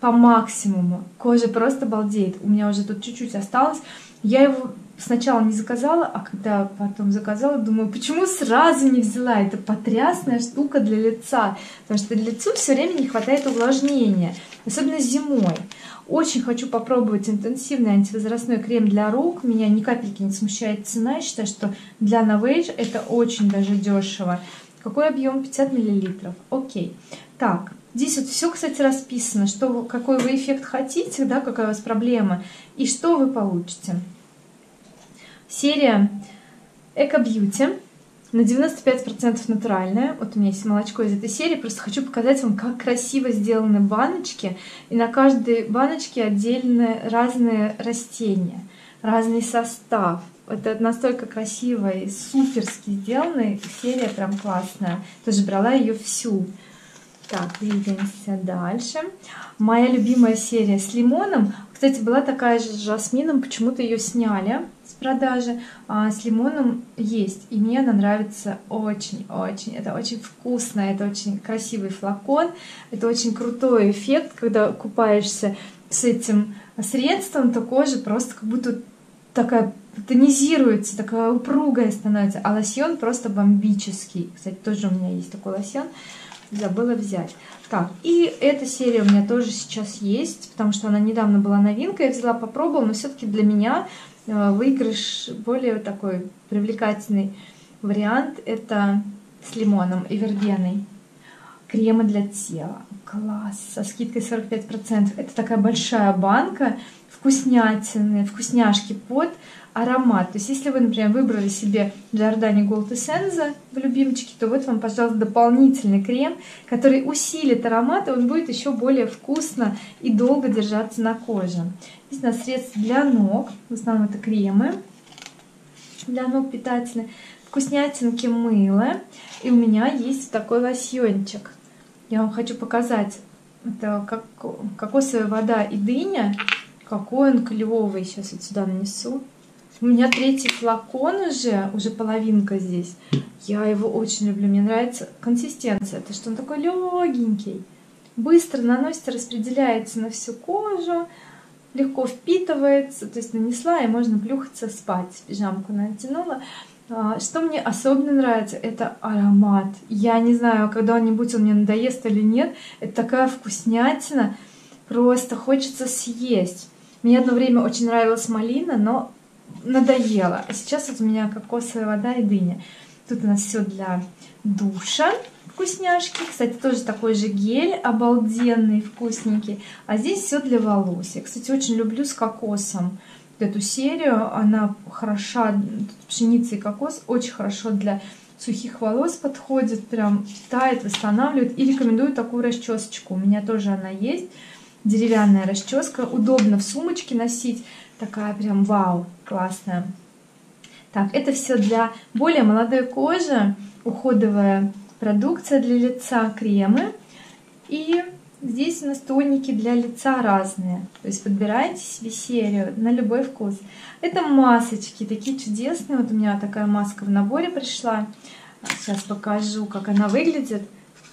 по максимуму. Кожа просто балдеет. У меня уже тут чуть-чуть осталось. Я его сначала не заказала, а когда потом заказала, думаю, почему сразу не взяла? Это потрясная штука для лица, потому что для лицу все время не хватает увлажнения, особенно зимой. Очень хочу попробовать интенсивный антивозрастной крем для рук. Меня ни капельки не смущает цена. Я считаю, что для Novage это очень даже дешево. Какой объем? 50 миллилитров. Окей. Так, здесь вот все, кстати, расписано, что, какой вы эффект хотите, да, какая у вас проблема, и что вы получите. Серия Eco Beauty на 95% натуральная. Вот у меня есть молочко из этой серии. Просто хочу показать вам, как красиво сделаны баночки. И на каждой баночке отдельные разные растения, разный состав. Это настолько красиво и суперски сделано. Серия прям классная. Тоже брала ее всю. Так, двигаемся дальше. Моя любимая серия с лимоном. Кстати, была такая же с жасмином, почему-то ее сняли продажи. А с лимоном есть, и мне она нравится очень-очень. Это очень вкусно, это очень красивый флакон, это очень крутой эффект, когда купаешься с этим средством, то кожа просто как будто такая тонизируется, такая упругая становится, а лосьон просто бомбический. Кстати, тоже у меня есть такой лосьон забыла взять. Так, и эта серия у меня тоже сейчас есть, потому что она недавно была новинкой, я взяла, попробовала, но все-таки для меня выигрыш более такой привлекательный вариант это с лимоном и вербеной. Кремы для тела. Класс, со скидкой 45%. Это такая большая банка, вкуснятины, вкусняшки под аромат. То есть, если вы, например, выбрали себе Giordani Gold Essence в любимчике, то вот вам, пожалуйста, дополнительный крем, который усилит аромат, и он будет еще более вкусно и долго держаться на коже. Здесь у нас средства для ног, в основном это кремы для ног питательные, вкуснятинки мыло, и у меня есть такой лосьончик. Я вам хочу показать. Это как кокосовая вода и дыня. Какой он клевый. Сейчас вот сюда нанесу. У меня третий флакон уже, уже половинка здесь. Я его очень люблю, мне нравится консистенция, то что он такой легенький, быстро наносится, распределяется на всю кожу, легко впитывается, то есть нанесла и можно плюхаться спать, пижамку натянула. А, что мне особенно нравится, это аромат. Я не знаю, когда-нибудь он мне надоест или нет. Это такая вкуснятина, просто хочется съесть. Мне одно время очень нравилась малина, но надоело. А сейчас вот у меня кокосовая вода и дыня. Тут у нас все для душа. вкусняшки. Кстати, тоже такой же гель, обалденный, вкусненький. А здесь все для волос. Я, кстати, очень люблю с кокосом эту серию. Она хороша, пшеница и кокос, очень хорошо для сухих волос подходит, прям тает, восстанавливает. И рекомендую такую расчесочку. У меня тоже она есть. Деревянная расческа. Удобно в сумочке носить. Такая прям вау, классная. Так, это все для более молодой кожи. Уходовая продукция для лица, кремы. И здесь у нас тоники для лица разные. То есть подбирайте себе серию на любой вкус. Это масочки, такие чудесные. Вот у меня такая маска в наборе пришла. Сейчас покажу, как она выглядит.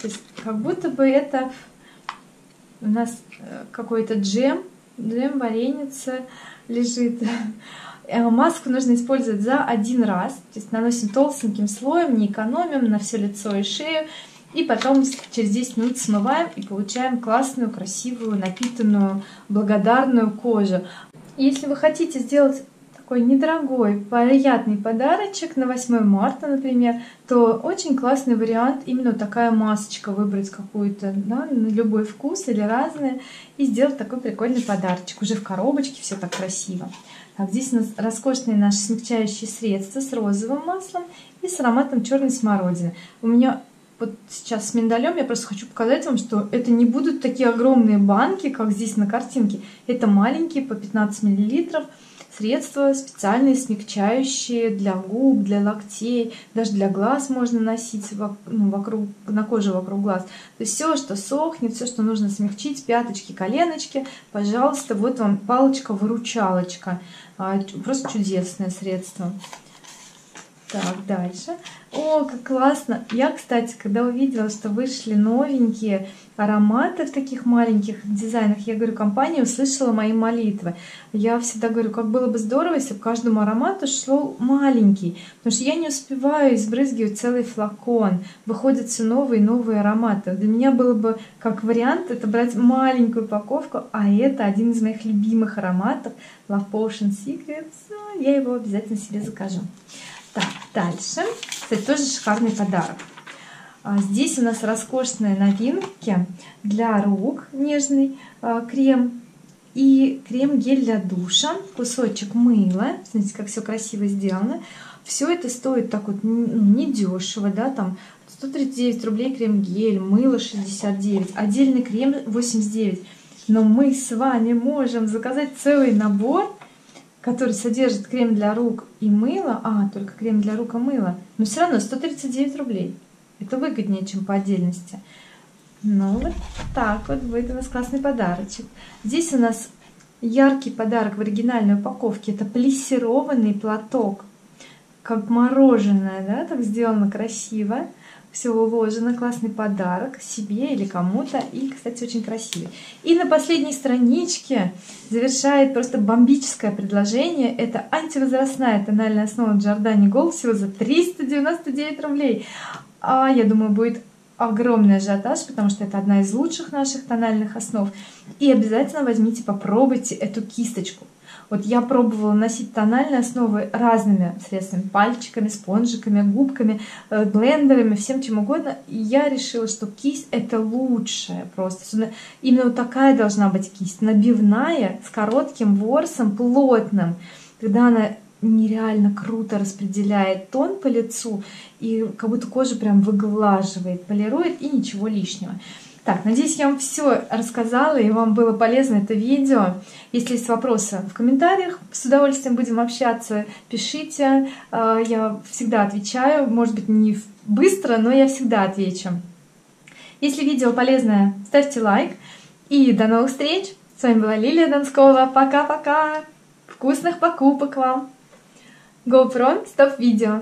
То есть как будто бы это у нас э, какой-то джем, джем, вареница лежит. Э, маску нужно использовать за один раз. То есть наносим толстеньким слоем, не экономим на все лицо и шею. И потом через 10 минут смываем и получаем классную, красивую, напитанную, благодарную кожу. Если вы хотите сделать такой недорогой, приятный подарочек на 8 марта, например, то очень классный вариант именно такая масочка, выбрать какую-то да, на любой вкус или разные, и сделать такой прикольный подарочек. Уже в коробочке все так красиво. Так, здесь у нас роскошные наши смягчающие средства с розовым маслом и с ароматом черной смородины. У меня вот сейчас с миндалем я просто хочу показать вам, что это не будут такие огромные банки, как здесь на картинке. Это маленькие по 15 миллилитров средства специальные, смягчающие для губ, для локтей, даже для глаз можно носить ну, вокруг, на коже вокруг глаз. То есть все, что сохнет, все, что нужно смягчить, пяточки, коленочки, пожалуйста, вот вам палочка-выручалочка. А, просто чудесное средство. Так, дальше. О, как классно! Я, кстати, когда увидела, что вышли новенькие ароматы в таких маленьких дизайнах, я говорю, компания услышала мои молитвы. Я всегда говорю, как было бы здорово, если бы каждому аромату шло маленький, потому что я не успеваю избрызгивать целый флакон. Выходят все новые и новые ароматы. Для меня было бы как вариант это брать маленькую упаковку, а это один из моих любимых ароматов Love Potion Secrets. Я его обязательно себе закажу. Так, дальше. Кстати, тоже шикарный подарок. А, здесь у нас роскошные новинки для рук, нежный а, крем и крем-гель для душа, кусочек мыла. Смотрите, как все красиво сделано. Все это стоит так вот ну, недешево, да, там 139 рублей крем-гель, мыло 69, отдельный крем 89. Но мы с вами можем заказать целый набор который содержит крем для рук и мыло, а, только крем для рук и мыло, но все равно 139 рублей. Это выгоднее, чем по отдельности. Ну, вот так вот будет у нас классный подарочек. Здесь у нас яркий подарок в оригинальной упаковке. Это плессированный платок, как мороженое, да, так сделано красиво все уложено, классный подарок себе или кому-то, и, кстати, очень красивый. И на последней страничке завершает просто бомбическое предложение. Это антивозрастная тональная основа Giordani Gold всего за 399 рублей. А я думаю, будет огромный ажиотаж, потому что это одна из лучших наших тональных основ. И обязательно возьмите, попробуйте эту кисточку. Вот я пробовала носить тональные основы разными средствами, пальчиками, спонжиками, губками, э, блендерами, всем чем угодно. И я решила, что кисть это лучшее просто. Именно вот такая должна быть кисть, набивная, с коротким ворсом, плотным. Когда она нереально круто распределяет тон по лицу и как будто кожа прям выглаживает, полирует и ничего лишнего. Так, надеюсь, я вам все рассказала и вам было полезно это видео. Если есть вопросы в комментариях, с удовольствием будем общаться, пишите. А, я всегда отвечаю, может быть, не быстро, но я всегда отвечу. Если видео полезное, ставьте лайк. И до новых встреч! С вами была Лилия Донскова. Пока-пока! Вкусных покупок вам! GoPro стоп видео!